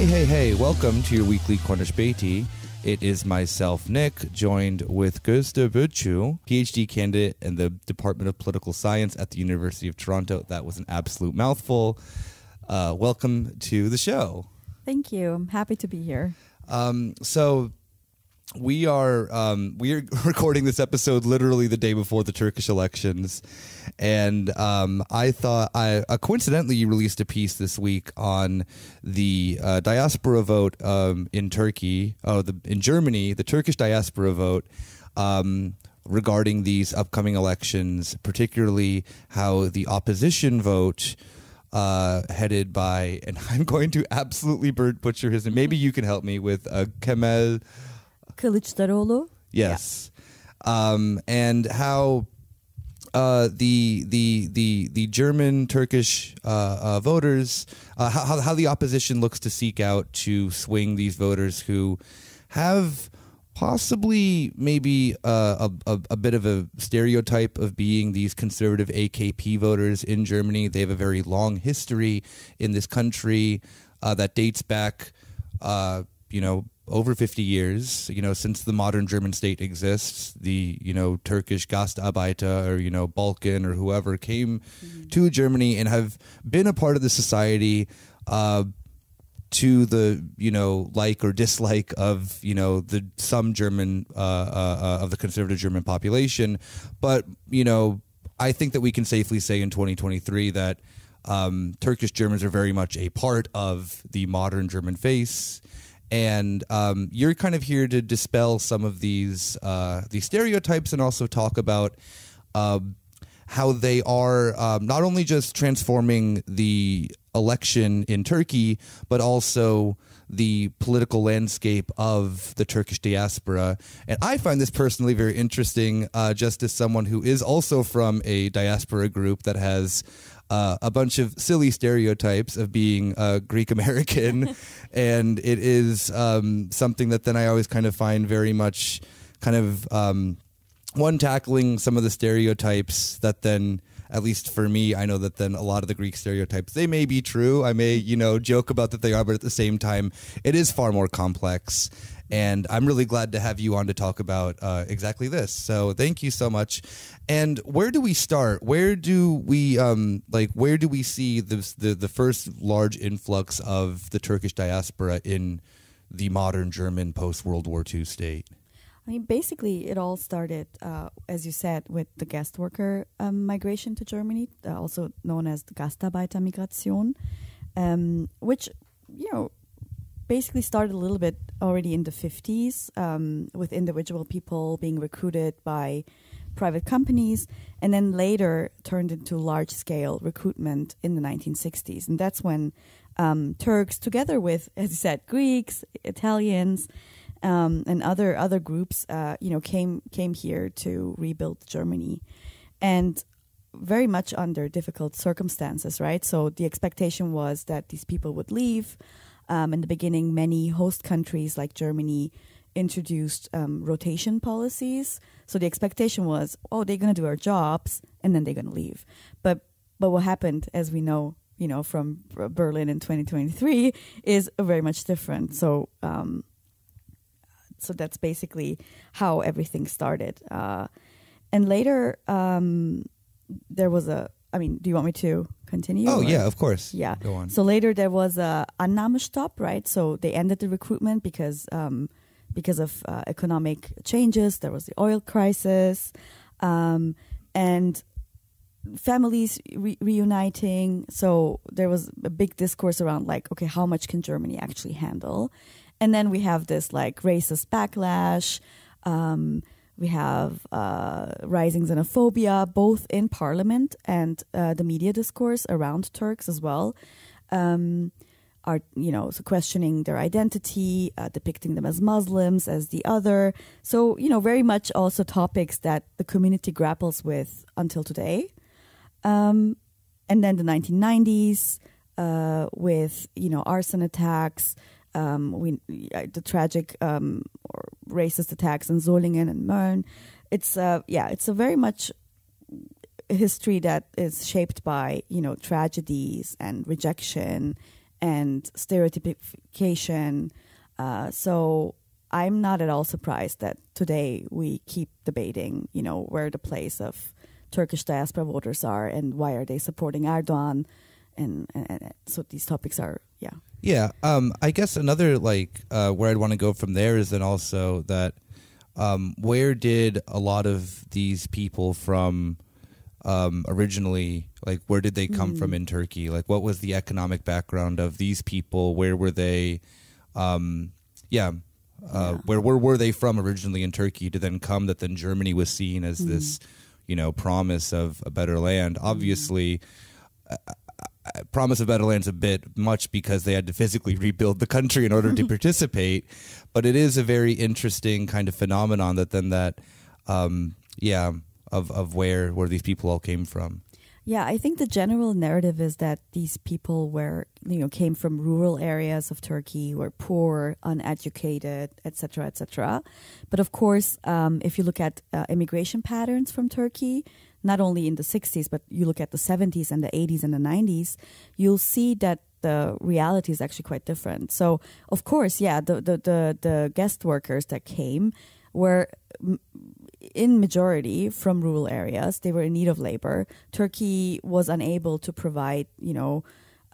Hey, hey, hey, welcome to your weekly Corner Späti. It is myself, Nick, joined with Gözde Böcü, PhD candidate in the Department of Political Science at the University of Toronto. That was an absolute mouthful. Uh, welcome to the show. Thank you. I'm happy to be here. Um, so, we are um, we are recording this episode literally the day before the Turkish elections, and um, I thought I uh, coincidentally you released a piece this week on the uh, diaspora vote um, in Turkey, oh the in Germany, the Turkish diaspora vote. Um, regarding these upcoming elections, particularly how the opposition vote uh, headed by, and I'm going to absolutely bird butcher his name. Maybe you can help me with uh, Kemal Kılıçdaroğlu. Yes. Um, and how uh, the the the the German Turkish uh, uh, voters, uh, how how the opposition looks to seek out to swing these voters who have possibly maybe uh, a, a, a bit of a stereotype of being these conservative AKP voters in Germany. They have a very long history in this country uh, that dates back, uh, you know, over 50 years, you know, since the modern German state exists, the, you know, Turkish Gastarbeiter or, you know, Balkan or whoever came mm-hmm. to Germany and have been a part of the society uh, to the, you know, like or dislike of, you know, the some German, uh, uh, uh of the conservative German population. But, you know, I think that we can safely say in 2023 that um, Turkish Germans are very much a part of the modern German face and um, you're kind of here to dispel some of these uh, these stereotypes and also talk about uh, how they are um, not only just transforming the election in Turkey, but also the political landscape of the Turkish diaspora. And I find this personally very interesting, uh, just as someone who is also from a diaspora group that has uh, a bunch of silly stereotypes of being uh, Greek American, and it is um, something that then I always kind of find very much kind of um, one tackling some of the stereotypes that then at least for me, I know that then a lot of the Greek stereotypes, they may be true. I may, you know, joke about that they are, but at the same time, it is far more complex. And I'm really glad to have you on to talk about uh, exactly this. So thank you so much. And where do we start? Where do we um, like? Where do we see the the, the first large influx of the Turkish diaspora in the modern German post World War II state? I mean, basically, it all started, uh, as you said, with the guest worker um, migration to Germany, uh, also known as the Gastarbeitermigration, um, which, you know, basically started a little bit already in the 50s um, with individual people being recruited by private companies and then later turned into large scale recruitment in the 1960s. And that's when um, Turks, together with, as you said, Greeks, Italians, um, and other other groups, uh, you know, came came here to rebuild Germany, and very much under difficult circumstances, right? So the expectation was that these people would leave. Um, in the beginning, many host countries like Germany introduced um, rotation policies. So the expectation was, oh, they're going to do our jobs and then they're going to leave. But but what happened, as we know, you know, from Berlin in 2023, is very much different. So um, so that's basically how everything started. Uh, and later, um, there was a I mean, do you want me to continue? Oh, or? yeah, of course. Yeah. Go on. So later there was a Anwerbestopp, right? So they ended the recruitment because um, because of uh, economic changes. There was the oil crisis, um, and families re- reuniting. So there was a big discourse around like, okay, how much can Germany actually handle? And then we have this like racist backlash. Um, we have uh, rising xenophobia, both in parliament and uh, the media discourse around Turks as well. Um, are you know so questioning their identity, uh, depicting them as Muslims, as the other. So you know very much also topics that the community grapples with until today. Um, and then the 1990s uh, with you know arson attacks, um, we the tragic um, racist attacks in Solingen and Mölln. It's uh, yeah, it's a very much history that is shaped by you know tragedies and rejection and stereotypification. Uh, so I'm not at all surprised that today we keep debating, you know, where the place of Turkish diaspora voters are and why are they supporting Erdogan, and, and, and so these topics are, yeah. Yeah, um, I guess another like uh, where I'd want to go from there is then also that um, where did a lot of these people from um, originally like where did they come from in Turkey? Like what was the economic background of these people? Where were they? Um, yeah, uh, where where were they from originally in Turkey to then come that then Germany was seen as this you know promise of a better land? Obviously promise of better lands a bit much because they had to physically rebuild the country in order to participate but it is a very interesting kind of phenomenon that then that um yeah of of where where these people all came from Yeah, I think the general narrative is that these people were, you know, came from rural areas of Turkey, were poor, uneducated, etc., etc. But of course, um, if you look at uh, immigration patterns from Turkey, not only in the 60s, but you look at the 70s and the 80s and the 90s, you'll see that the reality is actually quite different. So, of course, yeah, the the the, the guest workers that came were in majority from rural areas. They were in need of labor. Turkey was unable to provide, you know,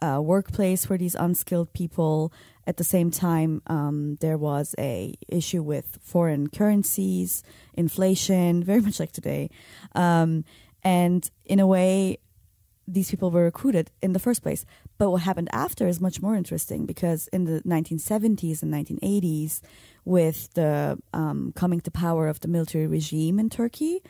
a workplace for these unskilled people. At the same time, um, there was a issue with foreign currencies, inflation, very much like today, um, and in a way, these people were recruited in the first place. But what happened after is much more interesting because in the 1970s and 1980s, with the um, coming to power of the military regime in Turkey,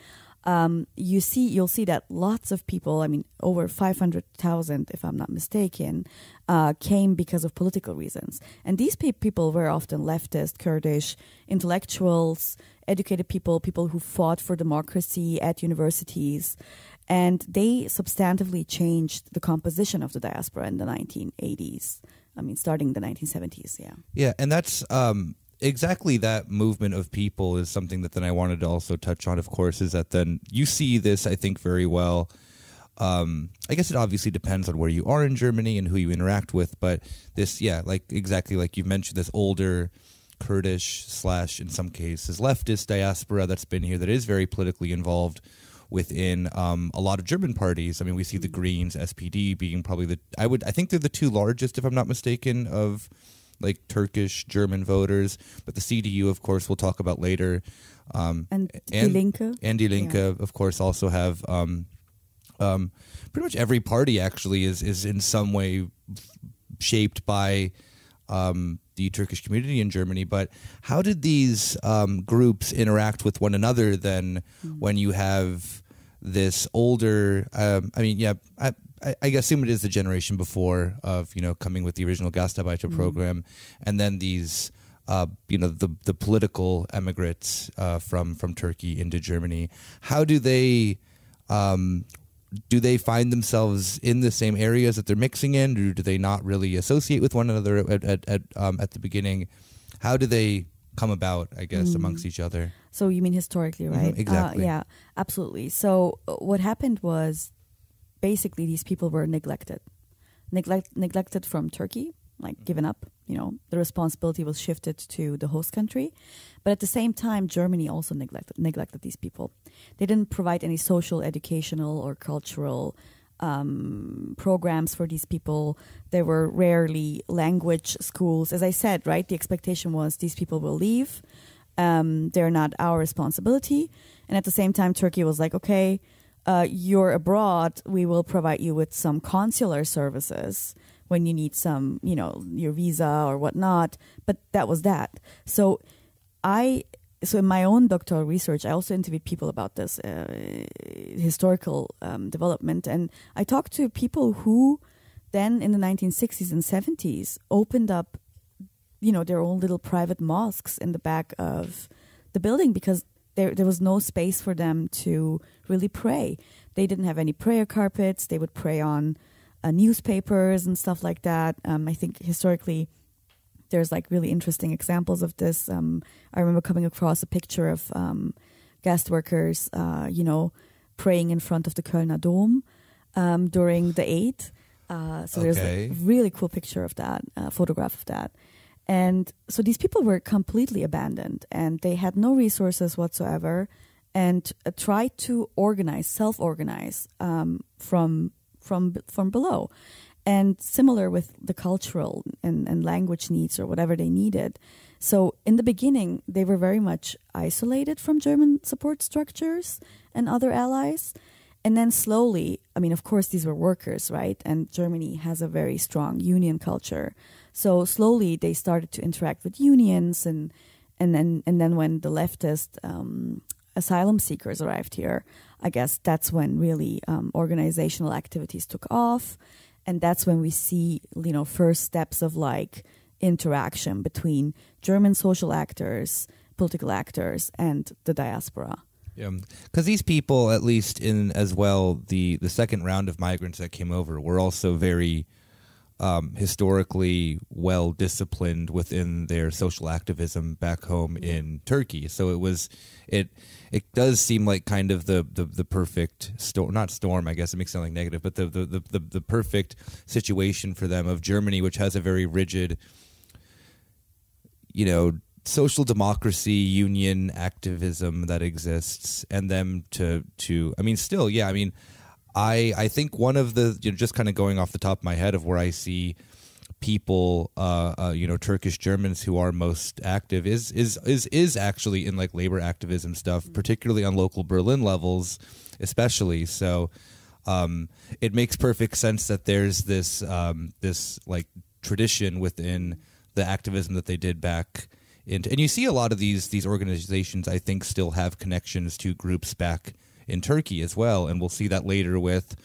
um, you see you'll see that lots of people, I mean, over 500,000, if I'm not mistaken, uh, came because of political reasons. And these pe- people were often leftist, Kurdish, intellectuals, educated people, people who fought for democracy at universities. And they substantively changed the composition of the diaspora in the 1980s. I mean, starting the 1970s, yeah. yeah and that's um exactly that movement of people is something that then I wanted to also touch on of course is that then you see this I think very well um, I guess it obviously depends on where you are in Germany and who you interact with, but this, yeah, like exactly like you mentioned, this older Kurdish slash in some cases leftist diaspora that's been here that is very politically involved within um, a lot of German parties. I mean, we see the Greens, SPD being probably the I would I think they're the two largest, if I'm not mistaken, of like Turkish German voters. But the CDU, of course, we'll talk about later. Um, And, Die Linke. and Die Linke, Yeah. of course, also have um, um, pretty much every party actually is is in some way shaped by um, the Turkish community in Germany. But how did these um, groups interact with one another then when you have this older? Um, I mean, yeah, I, I, I assume it is the generation before of you know coming with the original Gastarbeiter program, and then these. Uh, you know the the political emigrants uh, from from Turkey into Germany. How do they um, do they find themselves in the same areas that they're mixing in, or do they not really associate with one another at at at, um, at the beginning? How do they come about? I guess amongst each other. So you mean historically, right? Mm-hmm, exactly. Uh, yeah, absolutely. So uh, what happened was basically these people were neglected, neglect neglected from Turkey, like given up. You know, the responsibility was shifted to the host country, but at the same time, Germany also neglected neglected these people. They didn't provide any social, educational, or cultural um, programs for these people. There were rarely language schools. As I said, right, the expectation was these people will leave. Um, they're not our responsibility. And at the same time, Turkey was like, okay, uh, you're abroad. We will provide you with some consular services when you need some, you know, your visa or whatnot. But that was that. So I so in my own doctoral research, I also interviewed people about this uh, historical um, development, and I talked to people who then in the 1960s and 70s opened up, you know, their own little private mosques in the back of the building because there there was no space for them to really pray. They didn't have any prayer carpets. They would pray on uh, newspapers and stuff like that. Um, I think historically there's like really interesting examples of this. Um, I remember coming across a picture of um, guest workers, uh, you know, praying in front of the Kölner Dom um, during the Eight. Uh, so there's a really cool picture of that, uh, photograph of that. And so these people were completely abandoned and they had no resources whatsoever and uh, tried to organize, self organize um, from, from, from below. And similar with the cultural and, and language needs or whatever they needed. So in the beginning, they were very much isolated from German support structures and other allies. And then slowly, I mean, of course, these were workers, right? And Germany has a very strong union culture. So slowly they started to interact with unions and and then and then when the leftist um, asylum seekers arrived here, I guess that's when really um, organizational activities took off, and that's when we see you know first steps of like interaction between German social actors, political actors, and the diaspora. Yeah, because these people, at least in as well, the the second round of migrants that came over were also very um, historically well disciplined within their social activism back home in Turkey. So it was it it does seem like kind of the the, the perfect storm, not storm, I guess it makes like negative, but the the, the the the perfect situation for them of Germany, which has a very rigid you know social democracy union activism that exists and them to to i mean still yeah i mean i i think one of the you know just kind of going off the top of my head of where i see people uh, uh you know turkish germans who are most active is is is is actually in like labor activism stuff particularly on local berlin levels especially. So um it makes perfect sense that there's this um this like tradition within the activism that they did back into and you see a lot of these these organizations i think still have connections to groups back in turkey as well and we'll see that later with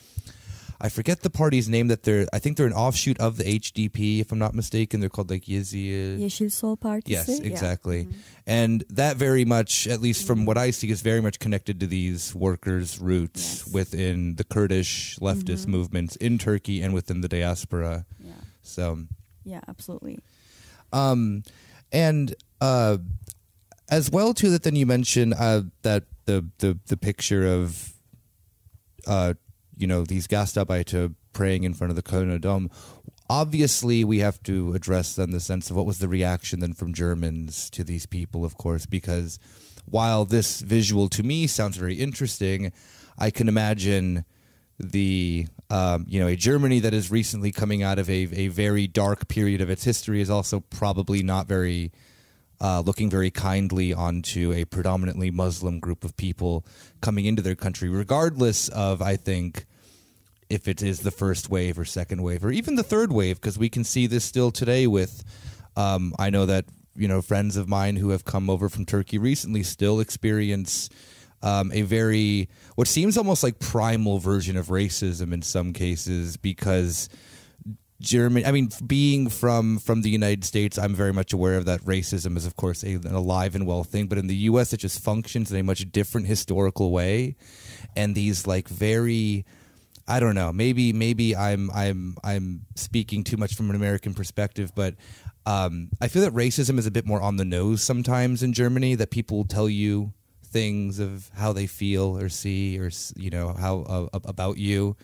i forget the party's name that they're i think they're an offshoot of the hdp if i'm not mistaken they're called like Yezi. Yeşil Sol Partisi. Yes, yeah. exactly. And that very much, at least from what I see, is very much connected to these workers' roots Yes. within the Kurdish leftist movements in Turkey and within the diaspora. Yeah, So, yeah, absolutely. um, and uh, as well too that then you mentioned uh, that the the the picture of uh, you know these Gastarbeiter praying in front of the Kölner Dome. Obviously, we have to address then the sense of what was the reaction then from Germans to these people, of course, because while this visual to me sounds very interesting, I can imagine the um, you know a Germany that is recently coming out of a, a very dark period of its history is also probably not very uh, looking very kindly onto a predominantly Muslim group of people coming into their country, regardless of I think if it is the first wave or second wave or even the third wave, because we can see this still today with. Um, I know that you know friends of mine who have come over from Turkey recently still experience um, a very what seems almost like primal version of racism in some cases because German. I mean, being from from the United States, I'm very much aware of that racism is, of course, a, an alive and well thing. But in the U.S., it just functions in a much different historical way, and these like very. I don't know. Maybe maybe I'm I'm I'm speaking too much from an American perspective, but um, I feel that racism is a bit more on the nose sometimes in Germany. That people tell you things of how they feel or see or you know how uh, about you,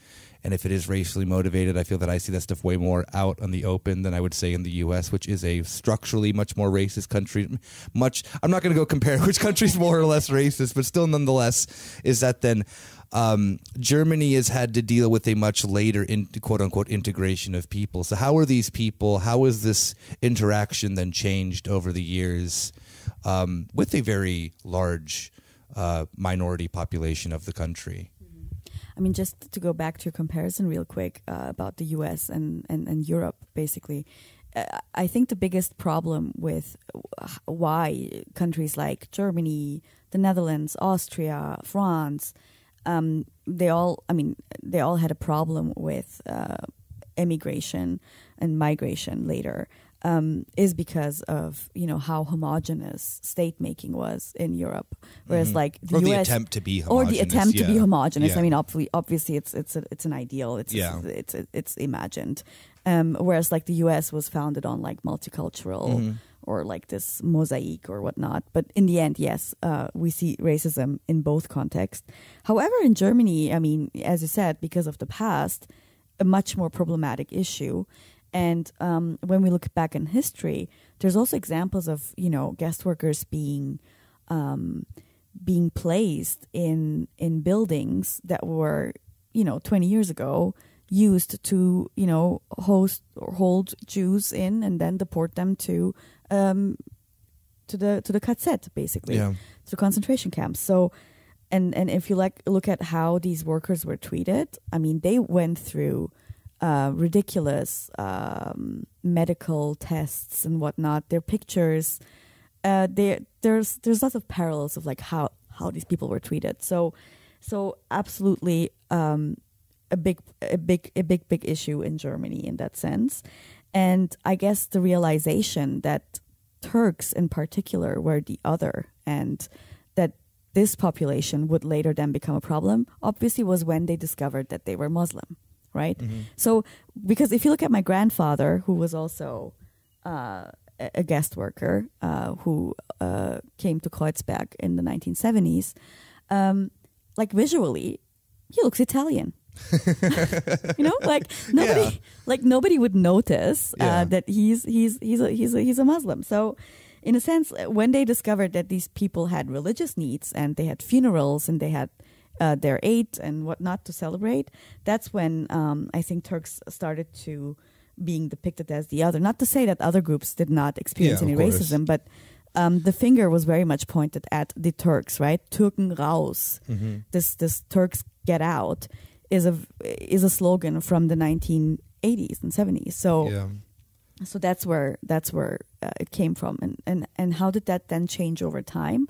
and if it is racially motivated, I feel that I see that stuff way more out on the open than I would say in the U.S., which is a structurally much more racist country. Much I'm not going to go compare which country's more or less racist, but still nonetheless is that then um, Germany has had to deal with a much later in, quote unquote integration of people. So how are these people? How has this interaction then changed over the years um, with a very large uh, minority population of the country? I mean, just to go back to your comparison real quick uh, about the US and, and, and Europe, basically, uh, I think the biggest problem with why countries like Germany, the Netherlands, Austria, France, um, they all, I mean, they all had a problem with uh, immigration and migration later. Um, is because of you know how homogenous state making was in Europe, whereas Mhm. like the or the attempt to be or the attempt to be yeah. homogenous. Yeah. I mean, obviously, obviously, it's it's a, it's an ideal. It's Yeah. it's, it's it's imagined. Um, whereas like the U.S. was founded on like multicultural Mhm. or like this mosaic or whatnot. But in the end, yes, uh, we see racism in both contexts. However, in Germany, I mean, as you said, because of the past, a much more problematic issue. And um, when we look back in history, there's also examples of you know guest workers being um, being placed in in buildings that were you know 20 years ago used to you know host or hold Jews in and then deport them to um, to the to the KZ basically Yeah. to the concentration camps. So and and if you like look at how these workers were treated, I mean they went through uh, ridiculous um, medical tests and whatnot. Their pictures, uh, there there's there's lots of parallels of like how how these people were treated. So so absolutely um, a big a big a big big issue in Germany in that sense. And I guess the realization that Turks in particular were the other and that this population would later then become a problem obviously was when they discovered that they were Muslim, right? So because if you look at my grandfather who was also uh, a a guest worker uh, who uh, came to Kreuzberg in the 1970s, um, like visually, he looks Italian. you know, like nobody, Yeah. like nobody would notice uh, Yeah. that he's he's he's a, he's a, he's a Muslim. So, in a sense, when they discovered that these people had religious needs and they had funerals and they had uh, their Eid and whatnot to celebrate, that's when um, I think Turks started to being depicted as the other. Not to say that other groups did not experience Yeah, any racism, but um, the finger was very much pointed at the Turks, right? Türken raus. Mm-hmm. This this Turks get out is a is a slogan from the 1980s and 70s. So yeah. so that's where that's where uh, it came from and, and and how did that then change over time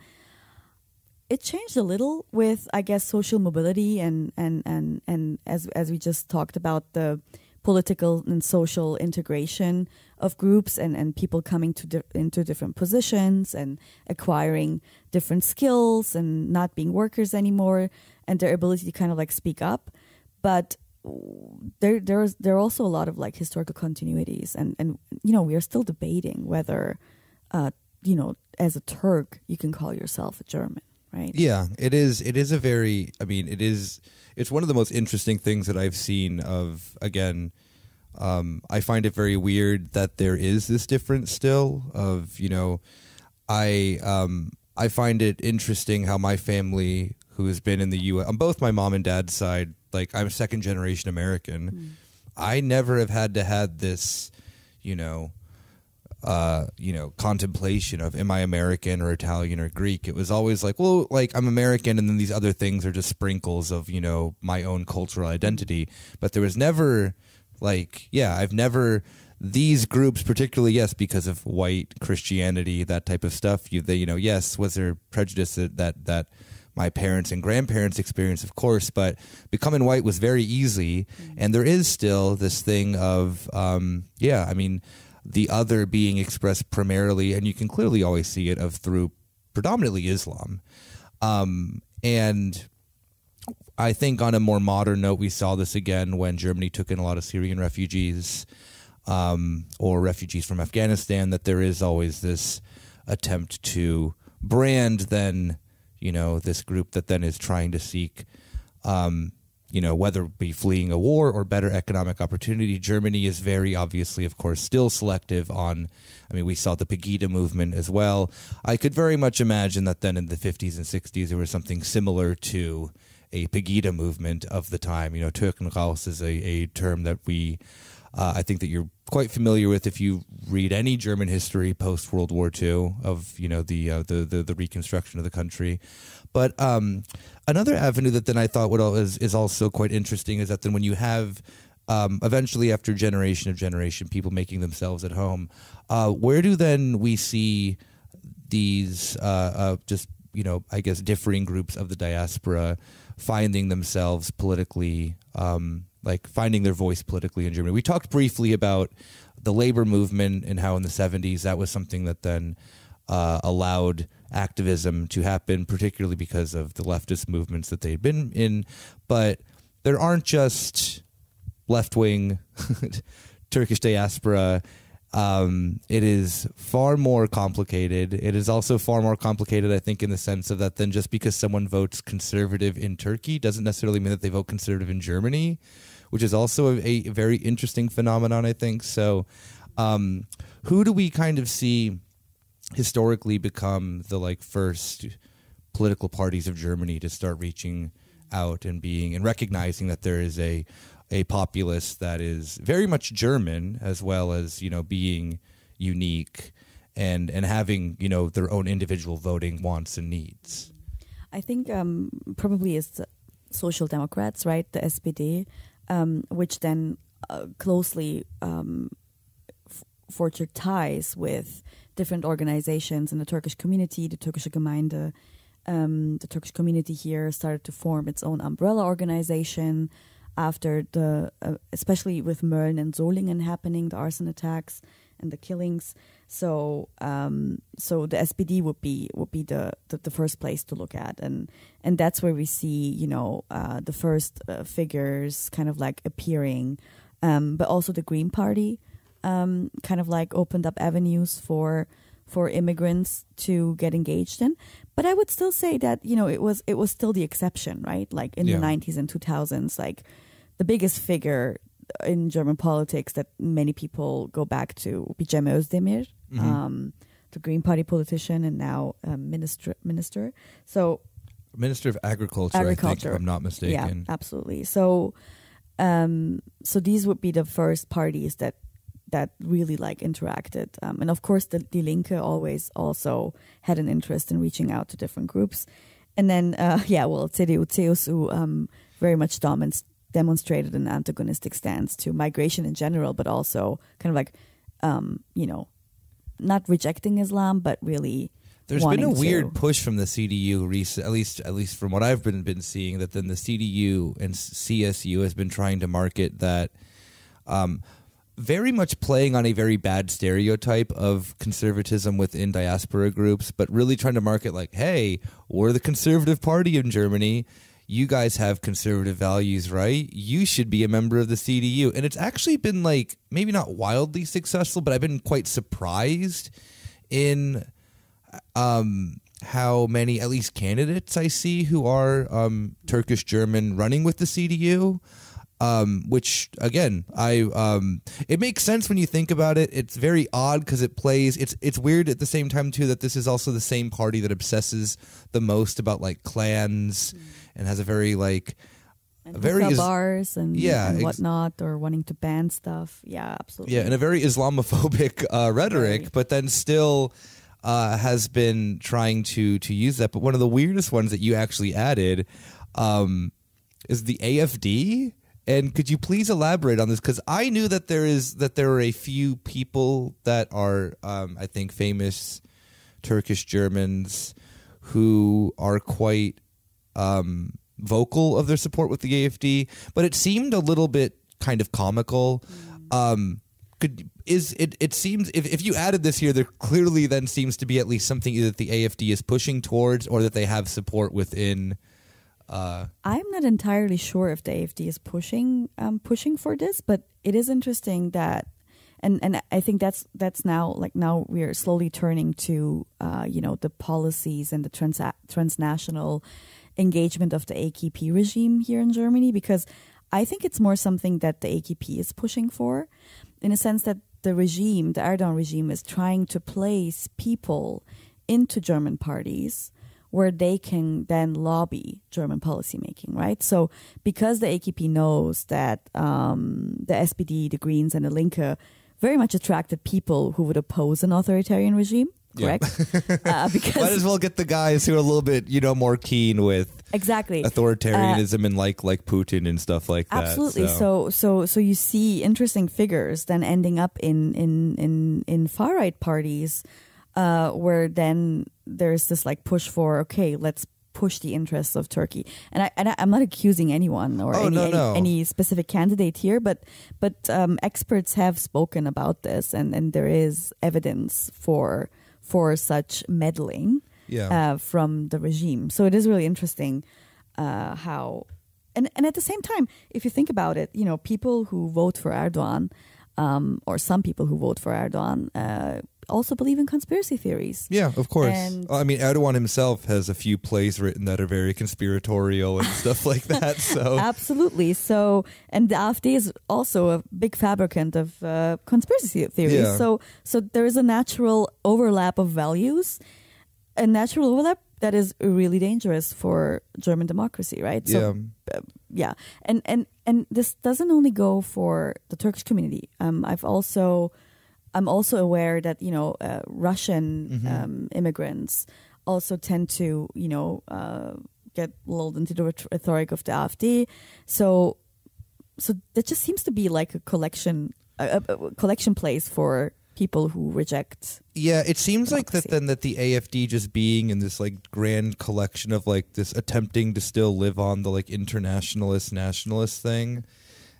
it changed a little with i guess social mobility and and and and as as we just talked about the political and social integration of groups and and people coming to di- into different positions and acquiring different skills and not being workers anymore and their ability to kind of like speak up. But there there's there are also a lot of like historical continuities and and you know we are still debating whether uh you know as a turk you can call yourself a german right Yeah, it is. It is a very. I mean, it is. It's one of the most interesting things that I've seen. Of again, um, I find it very weird that there is this difference still. Of you know, I um, I find it interesting how my family, who has been in the U.S. on both my mom and dad's side, like I'm second generation American. I never have had to had this, you know, uh, you know, contemplation of am I American or Italian or Greek. It was always like, well, like I'm American, and then these other things are just sprinkles of you know my own cultural identity. But there was never like, yeah, I've never these groups, particularly yes, because of white Christianity, that type of stuff. You, they, you know, yes, was there prejudice that that, that my parents and grandparents experienced, of course, but becoming white was very easy. And there is still this thing of, um, yeah, I mean, the other being expressed primarily, and you can clearly always see it of through predominantly Islam. Um, and I think on a more modern note, we saw this again when Germany took in a lot of Syrian refugees um, or refugees from Afghanistan. That there is always this attempt to brand then, you know, this group that then is trying to seek, um, you know, whether it be fleeing a war or better economic opportunity. Germany is very obviously, of course, still selective on. I mean, we saw the Pegida movement as well. I could very much imagine that then in the 50s and 60s there was something similar to a Pegida movement of the time. You know, Türkenraus is a, a term that we, uh, I think that you're quite familiar with if you read any German history post World War II of you know the uh, the, the the reconstruction of the country. But um, another avenue that then I thought would al- is is also quite interesting is that then when you have um, eventually after generation of generation people making themselves at home, uh, where do then we see these uh, uh, just you know I guess differing groups of the diaspora finding themselves politically um, like finding their voice politically in Germany. We talked briefly about the labor movement and how in the 70s that was something that then uh, allowed activism to happen, particularly because of the leftist movements that they'd been in. But there aren't just left wing Turkish diaspora. Um, it is far more complicated. It is also far more complicated, I think, in the sense of that then just because someone votes conservative in Turkey doesn't necessarily mean that they vote conservative in Germany, which is also a, a very interesting phenomenon. I think so. Um, who do we kind of see historically become the like first political parties of Germany to start reaching out and being and recognizing that there is a a populace that is very much German as well as you know being unique and and having you know their own individual voting wants and needs. I think um, probably it's the Social Democrats, right? The SPD, um, which then uh, closely um, forged ties with different organizations in the Turkish community, the Turkish Gemeinde. Um, the Turkish community here started to form its own umbrella organization after the, uh, especially with Mölln and Solingen happening, the arson attacks and the killings. So, um, so the SPD would be would be the, the, the first place to look at, and and that's where we see you know uh, the first uh, figures kind of like appearing, um, but also the Green Party um, kind of like opened up avenues for for immigrants to get engaged in. But I would still say that you know it was it was still the exception, right? Like in Yeah. the nineties and two thousands, like the biggest figure in German politics that many people go back to be Cem Özdemir, Mhm. um, the Green Party politician and now um, minister. Minister. So Minister of Agriculture, I think, Agriculture. if I'm not mistaken. yeah, absolutely. So, um, so these would be the first parties that that really like interacted, um, and of course, the Die Linke always also had an interest in reaching out to different groups, and then uh, yeah, well, CDU, CSU um, very much demonstrated an antagonistic stance to migration in general, but also kind of like, um, you know, not rejecting Islam, but really. There's been a weird to- push from the CDU, recent, at least at least from what I've been been seeing, that then the CDU and CSU has been trying to market that, um, very much playing on a very bad stereotype of conservatism within diaspora groups, but really trying to market like, hey, we're the conservative party in Germany. You guys have conservative values, right? You should be a member of the CDU. And it's actually been like maybe not wildly successful, but I've been quite surprised in um, how many, at least candidates I see who are um, Turkish German running with the CDU. Um, which again, I um, it makes sense when you think about it. It's very odd because it plays. It's it's weird at the same time too that this is also the same party that obsesses the most about like clans and has a very like and very bars and, Yeah, and whatnot, or wanting to ban stuff. Yeah, absolutely. Yeah, and a very Islamophobic uh, rhetoric, but then still uh, has been trying to to use that. But one of the weirdest ones that you actually added um, is the AFD. And could you please elaborate on this? Because I knew that there is that there are a few people that are, um, I think, famous Turkish Germans who are quite um, vocal of their support with the AFD, but it seemed a little bit kind of comical. Um, could is it? It seems if, if you added this here, there clearly then seems to be at least something that the AFD is pushing towards, or that they have support within. Uh, I'm not entirely sure if the AFD is pushing um, pushing for this, but it is interesting that, and and I think that's that's now like now we're slowly turning to uh, you know the policies and the trans- transnational engagement of the AKP regime here in Germany because I think it's more something that the AKP is pushing for, in a sense that the regime, the Erdogan regime, is trying to place people into German parties where they can then lobby German policymaking, right? So because the AKP knows that um, the SPD, the Greens, and the Linke very much attracted people who would oppose an authoritarian regime, Yeah. correct? uh, because might as well get the guys who are a little bit, you know, more keen with exactly authoritarianism and like like Putin and stuff like that. Absolutely. So. so so you see interesting figures then ending up in in in in far right parties, uh, where then there's this like push for okay, let's push the interests of Turkey. And I and I, I'm not accusing anyone or Oh, any, no, any any specific candidate here, but but um, experts have spoken about this, and and there is evidence for for such meddling yeah. uh, from the regime. So it is really interesting uh, how, and and at the same time, if you think about it, you know, people who vote for Erdogan, um, or some people who vote for Erdogan uh, also believe in conspiracy theories. Yeah, of course. And- I mean, Erdogan himself has a few plays written that are very conspiratorial and stuff like that. So Absolutely. So, and the AfD is also a big fabricant of uh, conspiracy theories. Yeah. So, so there is a natural overlap of values, a natural overlap that is really dangerous for German democracy, right? So, yeah, yeah and and and this doesn't only go for the turkish community um i've also i'm also aware that you know uh, russian Mhm. um, immigrants also tend to you know uh, get lulled into the rhetoric of the afd so so that just seems to be like a collection a, a- a collection place for people who reject yeah. It seems like that then that the AFD just being in this like grand collection of like this attempting to still live on the like internationalist nationalist thing.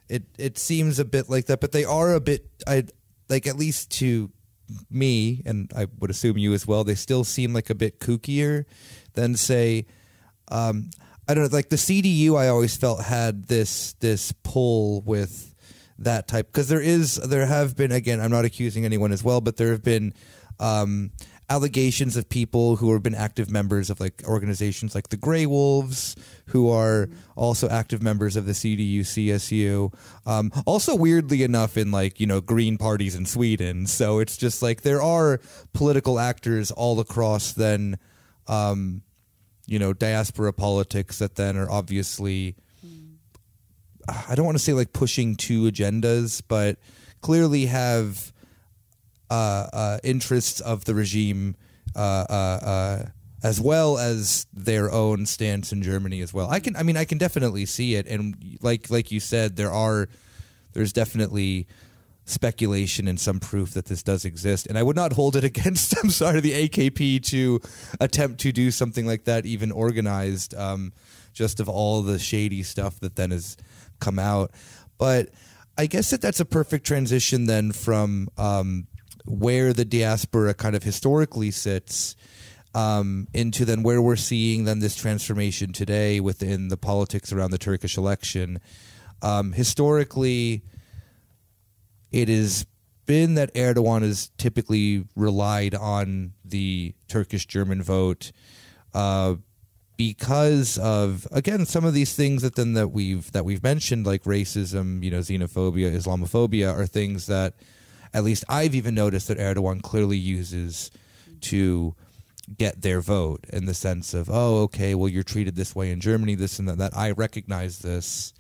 It it seems a bit like that, but they are a bit. I like at least to me, and I would assume you as well. They still seem like a bit kookier than say. Um, I don't know, like the CDU. I always felt had this this pull with that type because there is there have been again. I'm not accusing anyone as well, but there have been um, allegations of people who have been active members of like organizations like the Grey Wolves, who are also active members of the CDU, CSU. Um, also, weirdly enough, in like you know green parties in Sweden. So it's just like there are political actors all across then. Um, you know, diaspora politics that then are obviously I don't want to say like pushing two agendas, but clearly have interests of the regime uh, uh, uh, as well as their own stance in Germany as well. I can, I mean, I can definitely see it, and like like you said, there are there's definitely speculation and some proof that this does exist, and I would not hold it against. I'm sorry, the AKP to attempt to do something like that, even organized, um, just of all the shady stuff that then has come out. But I guess that that's a perfect transition then from um, where the diaspora kind of historically sits um, into then where we're seeing then this transformation today within the politics around the Turkish election. Um, historically, it has been that Erdogan has typically relied on the Turkish German vote uh, because of again some of these things that then that we've that we've mentioned like racism, you know, xenophobia, Islamophobia are things that at least I've even noticed that Erdogan clearly uses to get their vote in the sense of oh okay well you're treated this way in Germany this and that, that I recognize this.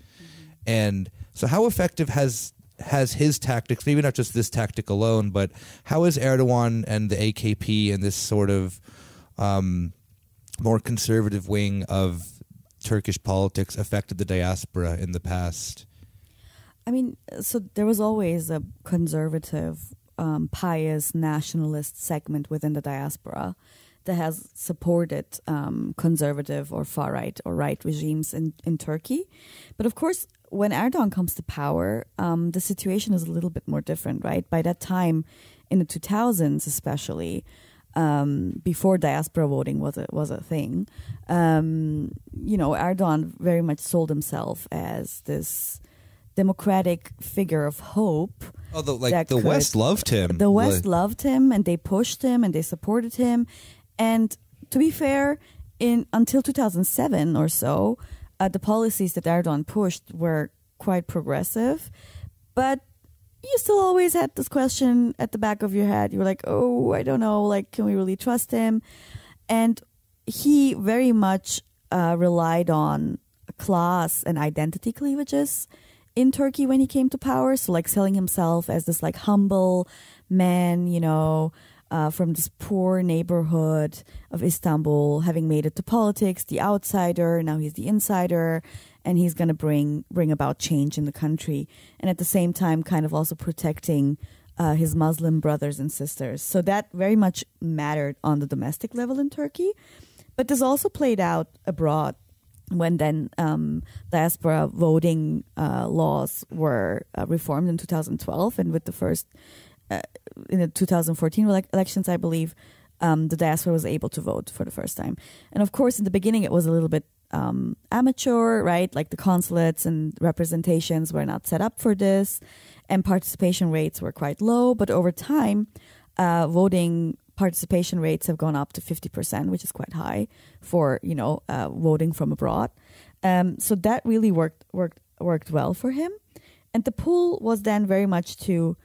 And so how effective has has his tactics maybe not just this tactic alone but how has Erdogan and the AKP and this sort of um, more conservative wing of Turkish politics affected the diaspora in the past I mean, so there was always a conservative, um, pious, nationalist segment within the diaspora that has supported um, conservative or far right or right regimes in, in Turkey. But of course, when Erdogan comes to power, um, the situation is a little bit more different, right? By that time, in the 2000s especially, um, before diaspora voting was a was a thing, um, you know, Erdogan very much sold himself as this democratic figure of hope. although like the could- West loved him The West Like- loved him and they pushed him and they supported him. And to be fair, in until 2007 or so, uh, the policies that Erdogan pushed were quite progressive, but you still always had this question at the back of your head. You were like, "Oh, I don't know. Like, can we really trust him?" And he very much uh, relied on class and identity cleavages in Turkey when he came to power. So, like, selling himself as this like humble man, you know, uh, from this poor neighborhood of Istanbul, having made it to politics, the outsider. Now he's the insider, and he's to bring bring about change in the country, and at the same time, kind of also protecting. Uh, his Muslim brothers and sisters. So that very much mattered on the domestic level in Turkey. But this also played out abroad when then um, diaspora voting uh, laws were uh, reformed in 2012, and with the first uh, in the 2014 elec- elections, I believe um, the diaspora was able to vote for the first time. And of course, in the beginning, it was a little bit um, amateur, right? Like the consulates and representations were not set up for this. and participation rates were quite low. But over time, uh, voting participation rates have gone up to 50%, which is quite high for, you know, uh, voting from abroad. Um, so that really worked, worked, worked well for him. And the pull was then very much to,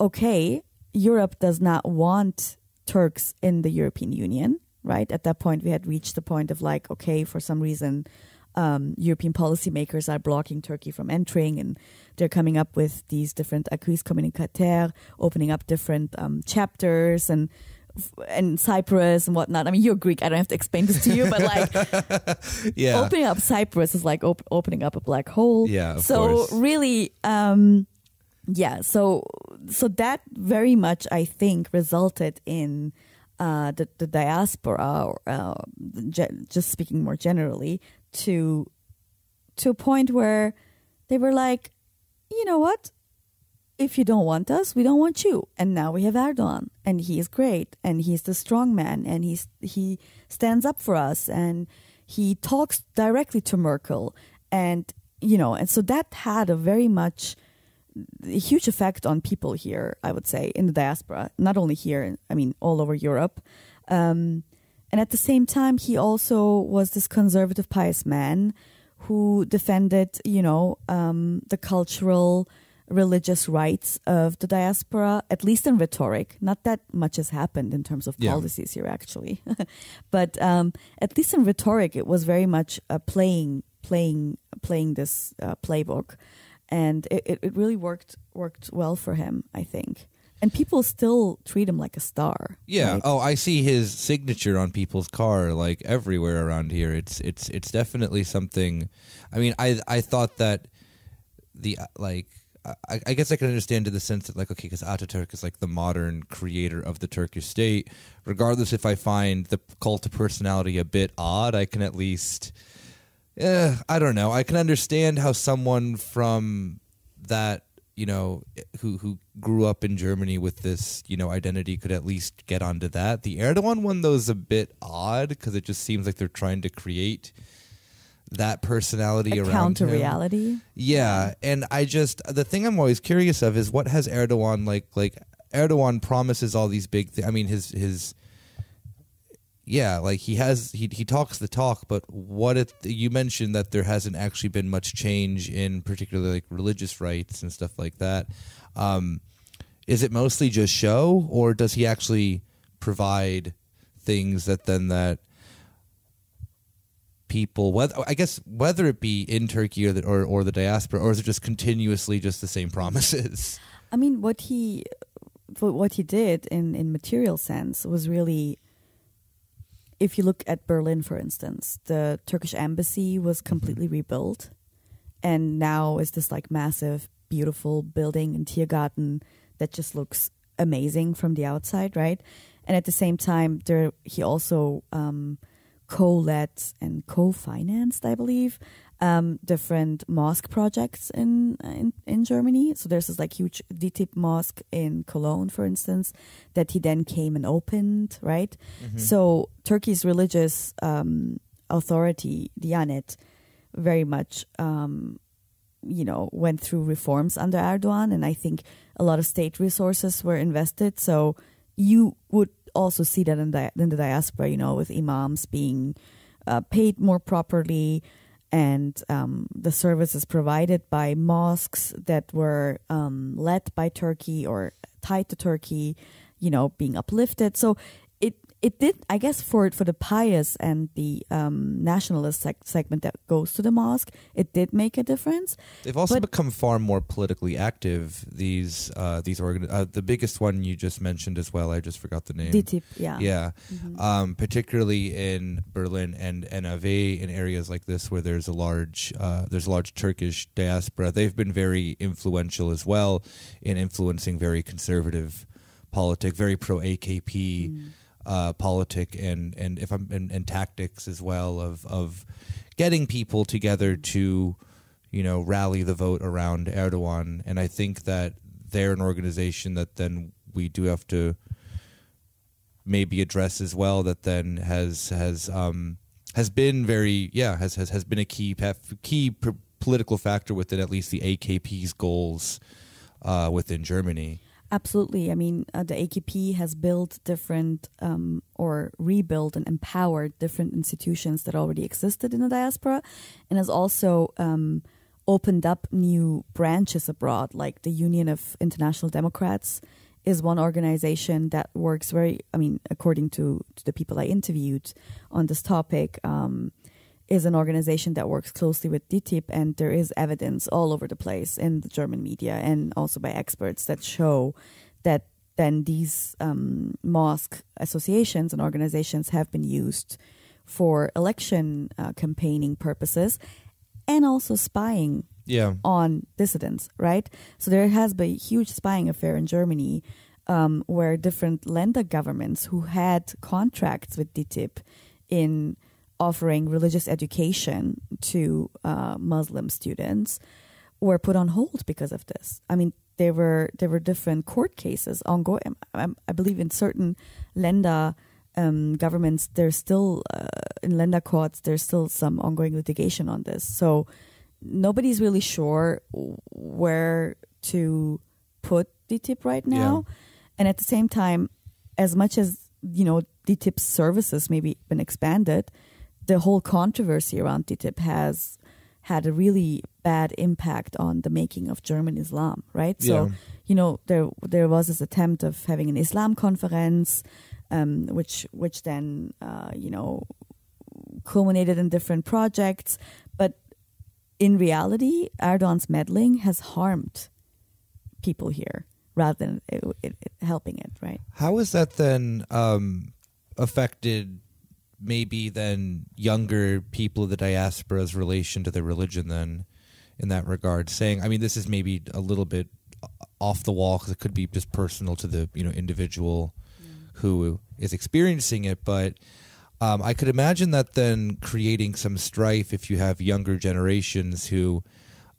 okay, Europe does not want Turks in the European Union, right? At that point, we had reached the point of like, okay, for some reason, um, European policymakers are blocking Turkey from entering, and they're coming up with these different acquis communautaires, opening up different um, chapters and and Cyprus and whatnot. I mean, you're Greek. I don't have to explain this to you, but like, yeah, opening up Cyprus is like op- opening up a black hole. Yeah, so course. really, um, yeah. So so that very much, I think, resulted in. Uh, the, the diaspora, or uh, just speaking more generally, to to a point where they were like, you know what? If you don't want us, we don't want you. And now we have Erdogan, and he is great, and he's the strong man, and he's he stands up for us, and he talks directly to Merkel, and you know, and so that had a very much a huge effect on people here. I would say in the diaspora, not only here, I mean, all over Europe. Um, and at the same time, he also was this conservative, pious man who defended, you know, um, the cultural, religious rights of the diaspora, at least in rhetoric. Not that much has happened in terms of Yeah. policies here, actually, but um, at least in rhetoric, it was very much uh, playing, playing, playing this uh, playbook, and it, it, it really worked worked well for him, I think. And people still treat him like a star. Yeah. Oh, I see his signature on people's car like everywhere around here. It's it's it's definitely something. I mean, I I thought that the uh, like I, I guess I can understand to the sense that like okay, because Ataturk is like the modern creator of the Turkish state. Regardless if I find the cult of personality a bit odd, I can at least. Eh, I don't know. I can understand how someone from that you know who who grew up in Germany with this you know identity could at least get onto that. The Erdogan one though is a bit odd because it just seems like they're trying to create that personality a around counter him. reality. Yeah, and I just the thing I'm always curious of is what has Erdogan like like Erdogan promises all these big things. I mean his his yeah, like he has he he talks the talk, but what if you mentioned that there hasn't actually been much change in particularly like religious rights and stuff like that. Um is it mostly just show or does he actually provide things that then that people whether I guess whether it be in Turkey or the or, or the diaspora or is it just continuously just the same promises? I mean, what he what he did in in material sense was really. If you look at Berlin, for instance, the Turkish embassy was completely rebuilt, and now is this like massive, beautiful building in Tiergarten that just looks amazing from the outside, right? And at the same time, there he also um, co-led and co-financed, I believe, um, different mosque projects in, in in Germany. So there's this like huge DITIB mosque in Cologne, for instance, that he then came and opened, right? So Turkey's religious um, authority, Diyanet, very much um, you know went through reforms under Erdogan, and I think a lot of state resources were invested. So you would also see that in the in the diaspora, you know, with imams being uh, paid more properly, and um, the services provided by mosques that were um, led by Turkey or tied to Turkey, you know, being uplifted. So it did, I guess, for for the pious and the um, nationalist seg- segment that goes to the mosque, it did make a difference. They've also But- become far more politically active. These uh, these organ uh, the biggest one you just mentioned as well. I just forgot the name. DITIB, yeah, Yeah, Mhm. um, particularly in Berlin and NRW, in areas like this where there's a large uh, there's a large Turkish diaspora. They've been very influential as well in influencing very conservative politic, very pro AKP Mm. Uh, politic, and and if I'm and, and tactics as well of of getting people together to you know rally the vote around Erdogan. And I think that they're an organization that then we do have to maybe address as well that then has has um has been very yeah has has, has been a key key political factor within at least the AKP's goals uh, within Germany. Absolutely. I mean, uh, the AKP has built different um, or rebuilt and empowered different institutions that already existed in the diaspora and has also um, opened up new branches abroad, like the Union of International Democrats is one organization that works very, I mean, according to, to the people I interviewed on this topic, um, is an organization that works closely with DITIB, and there is evidence all over the place in the German media and also by experts that show that then these um, mosque associations and organizations have been used for election uh, campaigning purposes and also spying Yeah. on dissidents, right? So there has been a huge spying affair in Germany um, where different Länder governments who had contracts with DITIB in offering religious education to uh, Muslim students were put on hold because of this. I mean, there were there were different court cases ongoing. I, I believe in certain Länder um, governments, there's still uh, in Länder courts, there's still some ongoing litigation on this. So nobody's really sure where to put DITIB right now. And at the same time, as much as you know DITIB's services maybe been expanded, the whole controversy around DITIB has had a really bad impact on the making of German Islam, right? So, you know, there there was this attempt of having an Islam conference, um, which which then uh, you know culminated in different projects, but in reality, Erdogan's meddling has harmed people here rather than it, it, it helping it, right? How has that then um, affected maybe then younger people of the diaspora's relation to their religion then in that regard? Saying, I mean, this is maybe a little bit off the wall because it could be just personal to the you know individual who is experiencing it, but. Um, I could imagine that then creating some strife if you have younger generations who,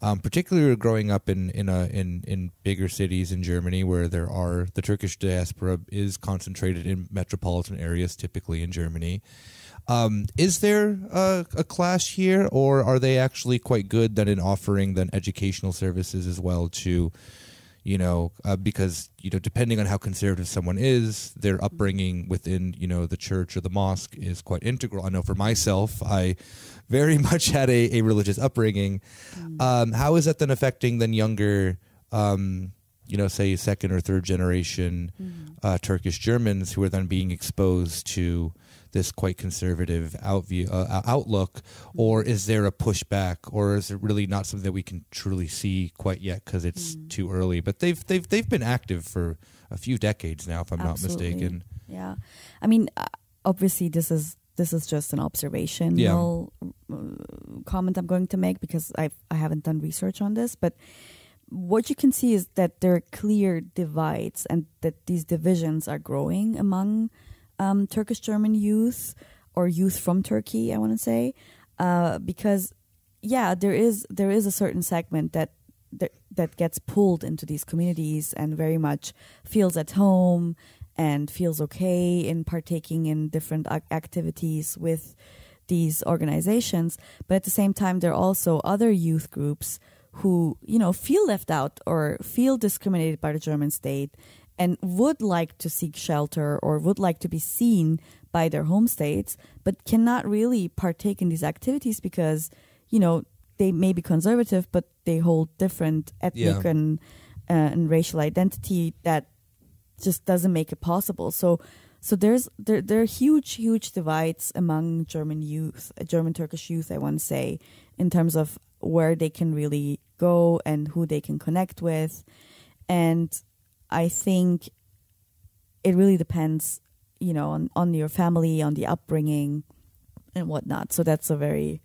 um, particularly growing up in in, a, in in bigger cities in Germany where there are the Turkish diaspora is concentrated in metropolitan areas, typically in Germany. Um, is there a, a clash here, or are they actually quite good then in offering then educational services as well to you know, uh, because you know, depending on how conservative someone is, their upbringing within you know the church or the mosque is quite integral. I know for myself, I very much had a, a religious upbringing. Um, how is that then affecting then younger, um, you know, say second or third generation uh, Turkish Germans who are then being exposed to this quite conservative outview, uh, outlook, or is there a pushback, or is it really not something that we can truly see quite yet because it's too early? But they've they've they've been active for a few decades now, if I'm Absolutely. not mistaken. Yeah, I mean, uh, obviously, this is this is just an observational uh, comment I'm going to make because I I haven't done research on this, but what you can see is that there are clear divides and that these divisions are growing among um, Turkish German youth or youth from Turkey. I want to say uh, because yeah, there is there is a certain segment that that that gets pulled into these communities and very much feels at home and feels okay in partaking in different activities with these organizations but at the same time there are also other youth groups who you know feel left out or feel discriminated by the German state and would like to seek shelter or would like to be seen by their home states but cannot really partake in these activities because you know they may be conservative but they hold different ethnic Yeah. and uh, and racial identity that just doesn't make it possible so so there's there there are huge huge divides among German youth German Turkish youth I want to say in terms of where they can really go and who they can connect with and I think it really depends you know on, on your family on the upbringing and whatnot so that's a very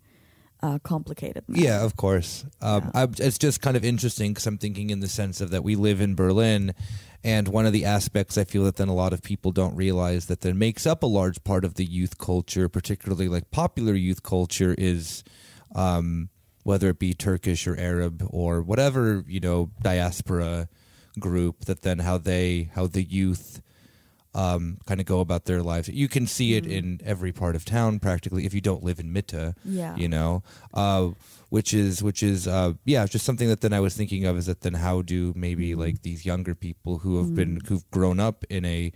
uh, complicated matter. Yeah, of course. Um, I, it's just kind of interesting because I'm thinking in the sense of that we live in Berlin, and one of the aspects I feel that then a lot of people don't realize that then makes up a large part of the youth culture, particularly like popular youth culture, is um, whether it be Turkish or Arab or whatever you know diaspora group. That then how they how the youth um, kind of go about their lives. You can see it in every part of town practically if you don't live in Mitte. Yeah. You know, uh, which is which is uh, yeah, just something that then I was thinking of is that then how do maybe mm-hmm. like these younger people who have been mm-hmm. who've grown up in a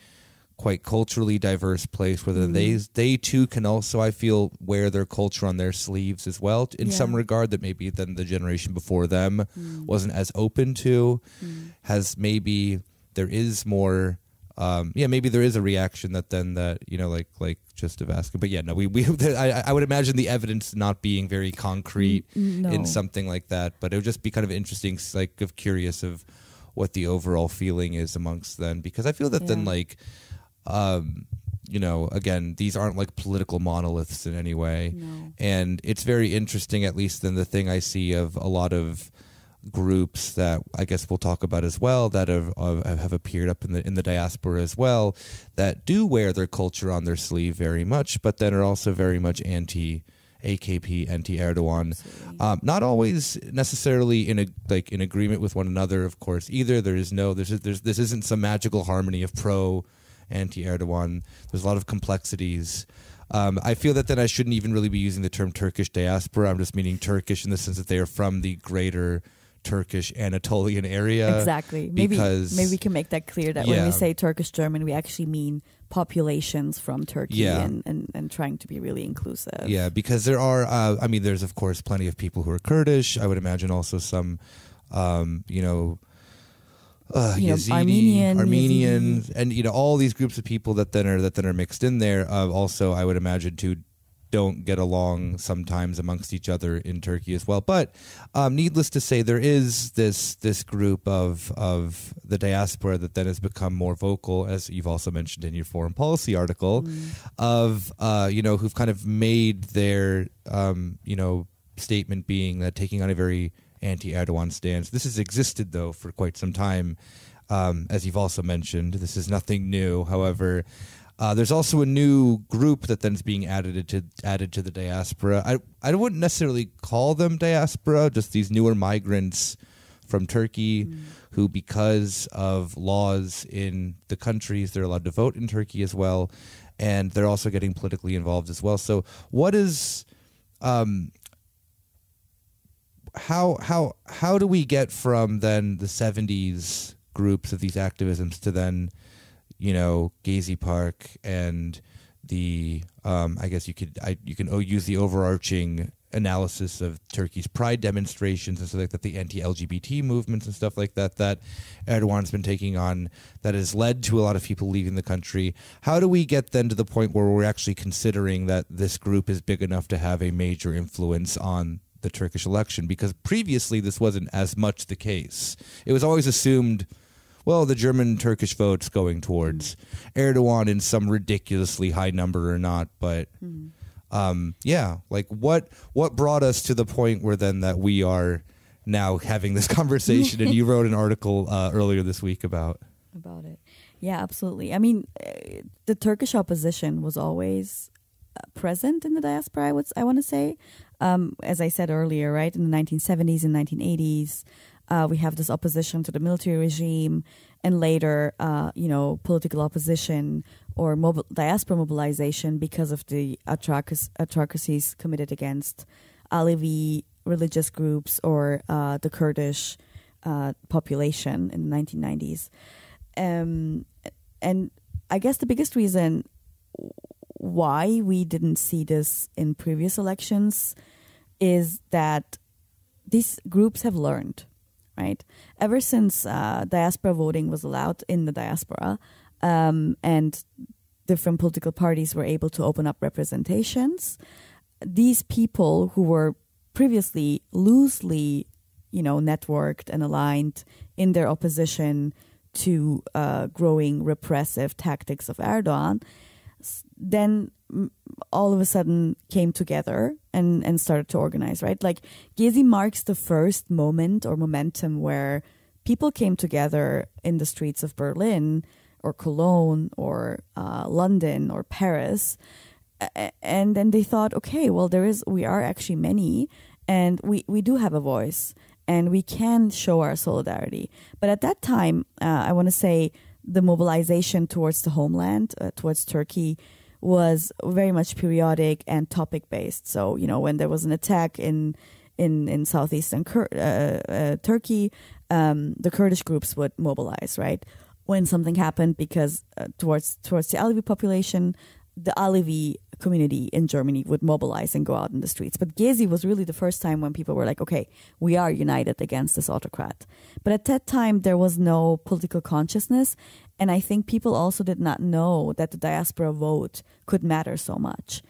quite culturally diverse place whether they mm-hmm. they too can also I feel wear their culture on their sleeves as well in Yeah. some regard that maybe then the generation before them mm. wasn't as open to mm. has maybe there is more um yeah maybe there is a reaction that then that you know like like just of asking but yeah no we we I, I would imagine the evidence not being very concrete No. in something like that but it would just be kind of interesting like of curious of what the overall feeling is amongst them because I feel that then like um you know again these aren't like political monoliths in any way No. and it's very interesting at least in the thing i see of a lot of groups that i guess we'll talk about as well that have have appeared up in the in the diaspora as well that do wear their culture on their sleeve very much but then are also very much anti AKP, anti Erdogan, um, not always necessarily in a like in agreement with one another. Of course, either there is no there's there's this isn't some magical harmony of pro anti Erdogan. There's a lot of complexities. Um, I feel that then I shouldn't even really be using the term Turkish diaspora. I'm just meaning Turkish in the sense that they are from the greater Turkish Anatolian area. Exactly. Maybe maybe we can make that clear that when we say Turkish German, we actually mean populations from Turkey Yeah. and, and, and trying to be really inclusive. Yeah, because there are. Uh, I mean, there's of course plenty of people who are Kurdish. I would imagine also some, um, you know, uh, You know, Yazidi, Armenian, Armenian, and you know all these groups of people that then are that then are mixed in there. Uh, also, I would imagine too don't get along sometimes amongst each other in Turkey as well. But um, needless to say, there is this this group of of the diaspora that then has become more vocal, as you've also mentioned in your foreign policy article, of uh, you know who've kind of made their um, you know statement being that taking on a very anti-Erdogan stance. This has existed though for quite some time, um, as you've also mentioned. This is nothing new. However. Uh, there's also a new group that then is being added to added to the diaspora. I I wouldn't necessarily call them diaspora, just these newer migrants from Turkey who, because of laws in the countries, they're allowed to vote in Turkey as well, and they're also getting politically involved as well. So, what is um, how how how do we get from then the 70s groups of these activisms to then you know Gezi Park and the um, I guess you could I, you can use the overarching analysis of Turkey's pride demonstrations and stuff like that, the anti-LGBT movements and stuff like that that Erdogan's been taking on that has led to a lot of people leaving the country. How do we get then to the point where we're actually considering that this group is big enough to have a major influence on the Turkish election? Because previously this wasn't as much the case. It was always assumed well, the German Turkish vote's going towards Erdogan in some ridiculously high number or not, but um, yeah, like what what brought us to the point where then that we are now having this conversation, and you wrote an article uh, earlier this week about about it. Yeah, absolutely. I mean, uh, the Turkish opposition was always uh, present in the diaspora. I would, I want to say, um, as I said earlier, right in the 1970s and 1980s, uh, we have this opposition to the military regime, and later, uh, you know, political opposition or diaspora mobilization because of the atroc- atrocities committed against Alevi religious groups or uh, the Kurdish uh, population in the 1990s. Um, and I guess the biggest reason why we didn't see this in previous elections is that these groups have learned, right? Ever since uh, diaspora voting was allowed in the diaspora, um, and different political parties were able to open up representations, these people who were previously loosely, you know, networked and aligned in their opposition to uh, growing repressive tactics of Erdogan, then all of a sudden came together and, and started to organize, right? Like Gezi marks the first moment or momentum where people came together in the streets of Berlin or Cologne or uh, London or Paris. And then they thought, okay, well, there is, we are actually many and we, we do have a voice and we can show our solidarity. But at that time, uh, I want to say the mobilization towards the homeland, uh, towards Turkey, was very much periodic and topic based. So you know when there was an attack in in in southeastern uh, uh, Turkey, um, the Kurdish groups would mobilize. Right when something happened because uh, towards towards the Alevi population, the Alevi community in Germany would mobilize and go out in the streets. But Gezi was really the first time when people were like, okay, we are united against this autocrat. But at that time, there was no political consciousness. And I think people also did not know that the diaspora vote could matter so much.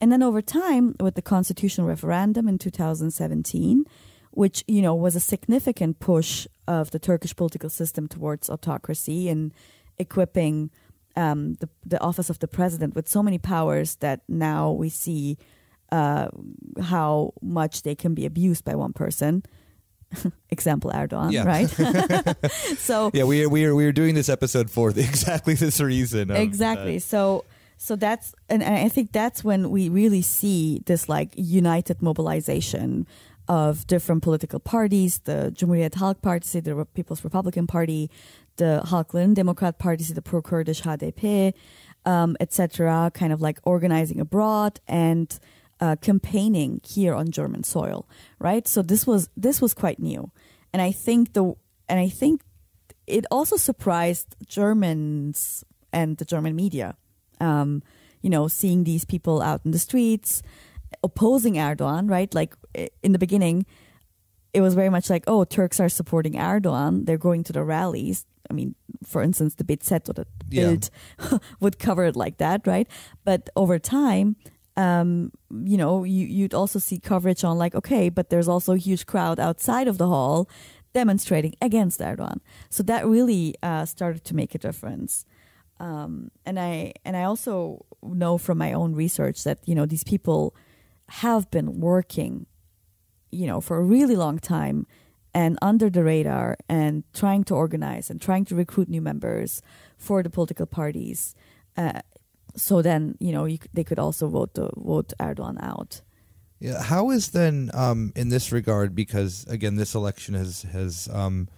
And then over time, with the constitutional referendum in 2017, which you know was a significant push of the Turkish political system towards autocracy and equipping um, the the office of the president with so many powers that now we see uh, how much they can be abused by one person. Example Erdogan, Yeah. right? so Yeah, we are we are we are doing this episode for the, exactly this reason. uh, exactly so so that's and and i think that's when we really see this like united mobilization of different political parties the Cumhuriyet Halk Partisi, the People's Republican Party, the Halkların Democrat Party, the pro Kurdish HDP, um, etc., kind of like organizing abroad and uh, campaigning here on German soil, right? So this was this was quite new, and I think the and I think it also surprised Germans and the German media. Um, you know, seeing these people out in the streets opposing Erdogan, right? Like in the beginning, it was very much like, oh, Turks are supporting Erdogan. They're going to the rallies. I mean, for instance, the BZ or the Yeah. Bild would cover it like that, right? But over time, um, you know, you, you'd also see coverage on like, okay, but there's also a huge crowd outside of the hall demonstrating against Erdogan. So that really uh, started to make a difference. Um, and I and I also know from my own research that you know these people have been working, you know, for a really long time and under the radar and trying to organize and trying to recruit new members for the political parties. Uh, so then, you know, you, they could also vote the, vote Erdogan out. Yeah, how is then um, in this regard? Because again, this election has has, um,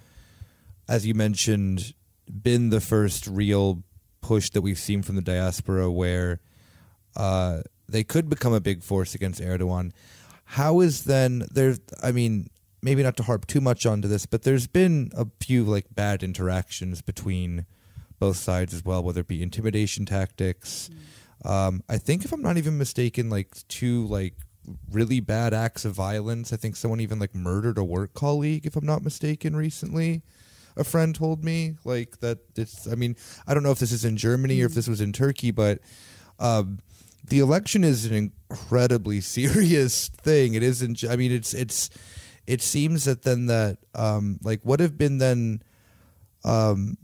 as you mentioned, been the first real push that we've seen from the diaspora, where uh, they could become a big force against Erdogan. How is then there? I mean, maybe not to harp too much onto this, but there's been a few like bad interactions between both sides as well, whether it be intimidation tactics. Um, I think, if I'm not even mistaken, like two like really bad acts of violence. I think someone even like murdered a work colleague, if I'm not mistaken, recently. A friend told me like that. It's. I mean, I don't know if this is in Germany or if this was in Turkey, but um, the election is an incredibly serious thing. It isn't. I mean, it's it's. It seems that then that um, like what have been then um,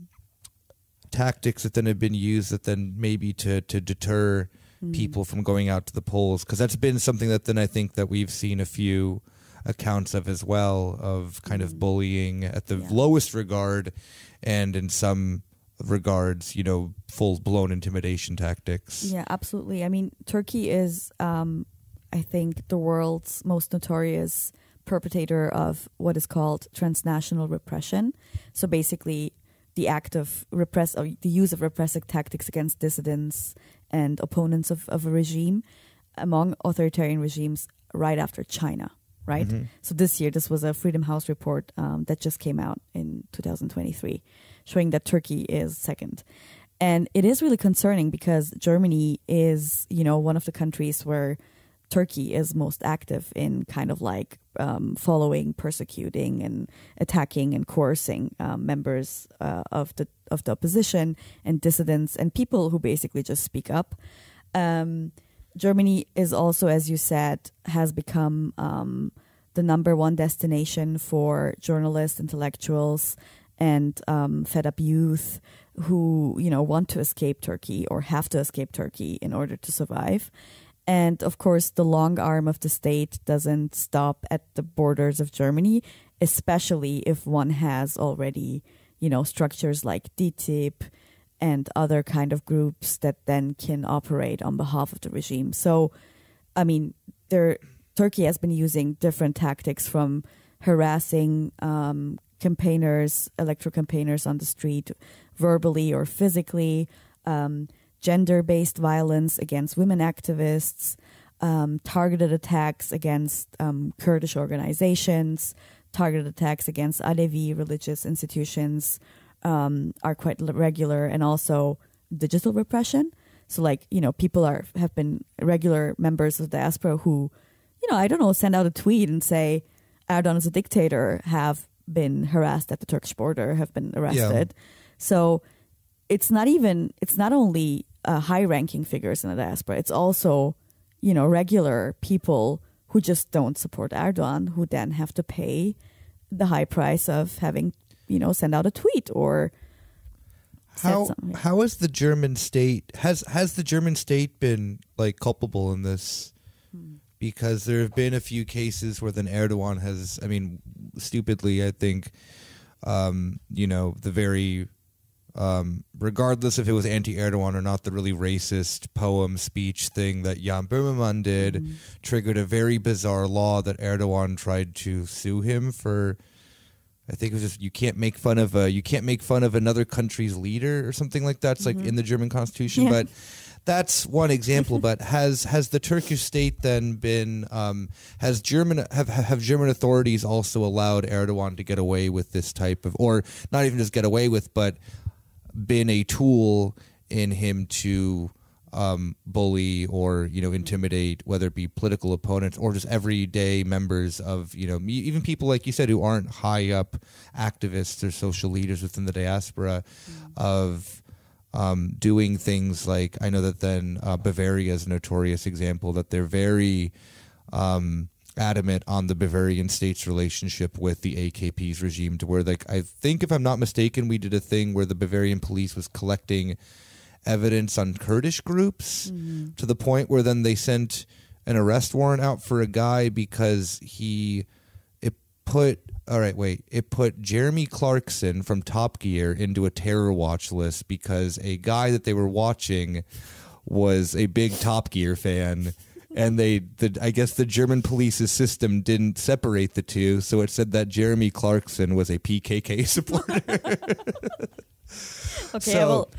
tactics that then have been used that then maybe to to deter people from going out to the polls because that's been something that then I think that we've seen a few accounts of as well of kind of bullying at the Yeah. lowest regard and in some regards you know full blown intimidation tactics Yeah, absolutely. I mean, Turkey is, um, I think, the world's most notorious perpetrator of what is called transnational repression. So basically, the act of repress, or the use of repressive tactics against dissidents and opponents of, of a regime among authoritarian regimes right after China, right? Mhm. So this year, this was a Freedom House report um, that just came out in 2023, showing that Turkey is second. And it is really concerning because Germany is, you know, one of the countries where Turkey is most active in kind of like um, following, persecuting, and attacking and coercing um, members uh, of the of the opposition and dissidents and people who basically just speak up. Um, Germany is also, as you said, has become um, the number one destination for journalists, intellectuals, and um, fed up youth who you know want to escape Turkey or have to escape Turkey in order to survive. And of course, the long arm of the state doesn't stop at the borders of Germany, especially if one has already, you know, structures like DITIB and other kind of groups that then can operate on behalf of the regime. So, I mean, there Turkey has been using different tactics from harassing um, campaigners, electoral campaigners on the street, verbally or physically, um, gender based violence against women activists, um, targeted attacks against um, Kurdish organizations, targeted attacks against Alevi religious institutions um, are quite regular, and also digital repression. So, like you know, people are have been regular members of the diaspora who, you know, I don't know, send out a tweet and say Erdogan is a dictator, have been harassed at the Turkish border, have been arrested. Yeah. So it's not even it's not only uh, high ranking figures in the diaspora, it's also you know regular people who just don't support Erdogan who then have to pay the high price of having you know send out a tweet or how how has the German state has has the German state been like culpable in this? Hmm. Because there have been a few cases where then Erdogan has, I mean, stupidly, I think, um, you know, the very um, regardless if it was anti-Erdogan or not, the really racist poem speech thing that Jan Böhmermann did mm-hmm. triggered a very bizarre law that Erdogan tried to sue him for. I think it was just you can't make fun of a you can't make fun of another country's leader or something like that. It's mm-hmm. like in the German constitution, yeah. but that's one example. but has has the Turkish state then been um, has German have have German authorities also allowed Erdogan to get away with this type of or not even just get away with, but been a tool in him to um, bully or you know intimidate whether it be political opponents or just everyday members of you know even people like you said who aren't high up activists or social leaders within the diaspora mm. of um, doing things like I know that then uh, Bavaria is a notorious example that they're very um, adamant on the Bavarian state's relationship with the AKP's regime, to where, like, I think if I'm not mistaken, we did a thing where the Bavarian police was collecting evidence on Kurdish groups mm-hmm. to the point where then they sent an arrest warrant out for a guy because he it put all right wait it put Jeremy Clarkson from Top Gear into a terror watch list because a guy that they were watching was a big Top Gear fan and they the I guess the German police's system didn't separate the two, so it said that Jeremy Clarkson was a PKK supporter. okay, so, well,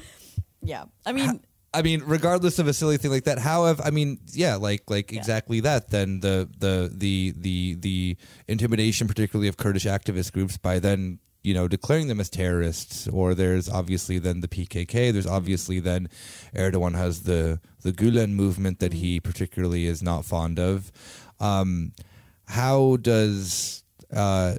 yeah. I mean, I mean, regardless of a silly thing like that, how have I mean, yeah, like like yeah. exactly that. Then the the the the the intimidation, particularly of Kurdish activist groups, by then you know, declaring them as terrorists, or there's obviously then the PKK. There's obviously then Erdogan has the the Gulen movement that he particularly is not fond of. Um, how does uh,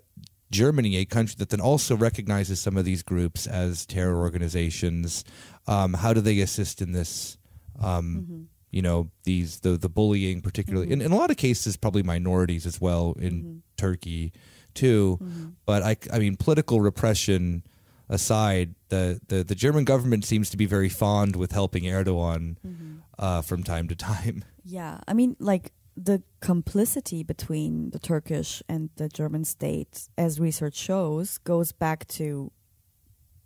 Germany, a country that then also recognizes some of these groups as terror organizations, um, how do they assist in this? Um, mm-hmm. You know, these the the bullying, particularly mm-hmm. in, in a lot of cases, probably minorities as well in mm-hmm. Turkey too. Mm-hmm. But I, I mean, political repression aside, the, the, the German government seems to be very fond with helping Erdogan mm-hmm. uh, from time to time. Yeah, I mean, like the complicity between the Turkish and the German state, as research shows, goes back to,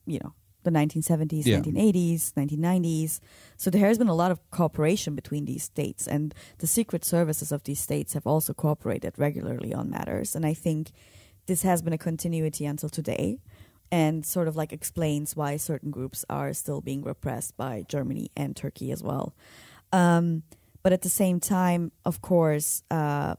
you know, the 1970s, yeah. 1980s, 1990s. So there has been a lot of cooperation between these states, and the secret services of these states have also cooperated regularly on matters. And I think this has been a continuity until today and sort of like explains why certain groups are still being repressed by Germany and Turkey as well. Um, but at the same time, of course, uh,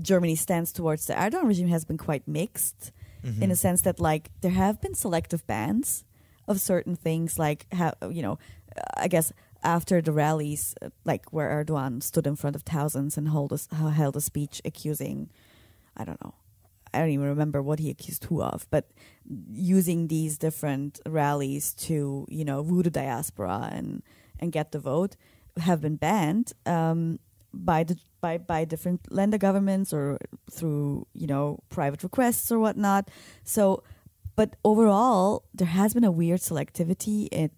Germany's stance towards the Erdogan regime has been quite mixed mm-hmm. in a sense that like there have been selective bans of certain things like how you know I guess after the rallies like where Erdogan stood in front of thousands and hold a, held a speech accusing I don't know I don't even remember what he accused who of, but using these different rallies to you know woo the diaspora and and get the vote have been banned um, by the by by different Länder governments or through you know private requests or whatnot. So, but overall, there has been a weird selectivity in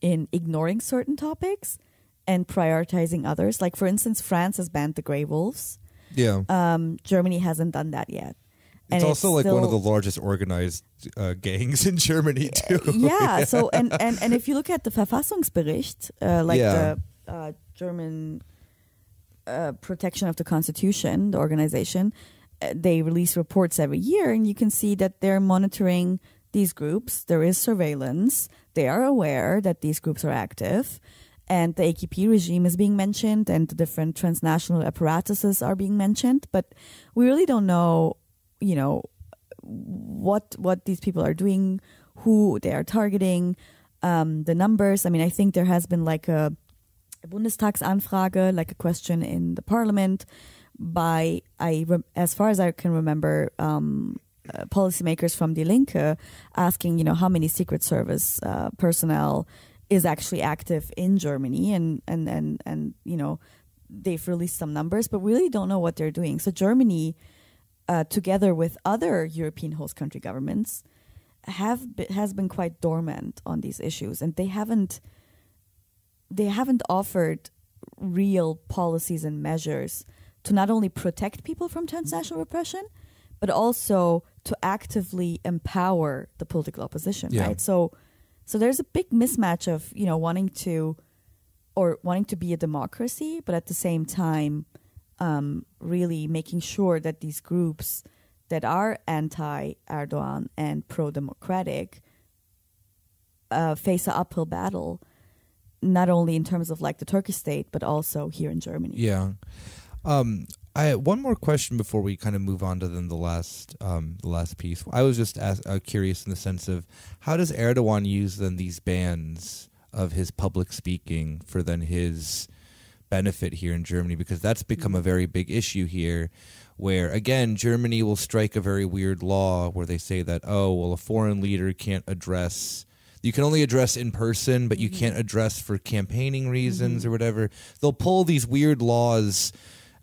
in ignoring certain topics and prioritizing others. Like for instance, France has banned the gray wolves. Yeah. Um, Germany hasn't done that yet. It's and also it's like one of the largest organized uh, gangs in Germany too. Yeah. So and, and and if you look at the Verfassungsbericht, uh, like yeah. the uh, German uh, protection of the constitution, the organization, uh, they release reports every year, and you can see that they're monitoring these groups. There is surveillance. They are aware that these groups are active, and the AKP regime is being mentioned, and the different transnational apparatuses are being mentioned. But we really don't know, you know, what what these people are doing, who they are targeting, um, the numbers. I mean, I think there has been like a, a Bundestagsanfrage, like a question in the parliament by I as far as I can remember, um, uh, policymakers from Die Linke asking, you know, how many Secret Service uh, personnel is actually active in Germany, and and and and you know, they've released some numbers, but really don't know what they're doing. So Germany, uh, together with other European host country governments, have has been quite dormant on these issues, and they haven't they haven't offered real policies and measures to not only protect people from transnational repression, but also to actively empower the political opposition, Yeah. right? So so there's a big mismatch of, you know, wanting to or wanting to be a democracy, but at the same time um, really making sure that these groups that are anti-Erdogan and pro-democratic uh, face an uphill battle, not only in terms of like the Turkish state, but also here in Germany. Yeah. Um, I one more question before we kind of move on to then the last um, the last piece. I was just as, uh, curious in the sense of how does Erdogan use then these bans of his public speaking for then his benefit here in Germany because that's become a very big issue here where again Germany will strike a very weird law where they say that oh well a foreign leader can't address you can only address in person but you mm-hmm. can't address for campaigning reasons mm-hmm. or whatever. They'll pull these weird laws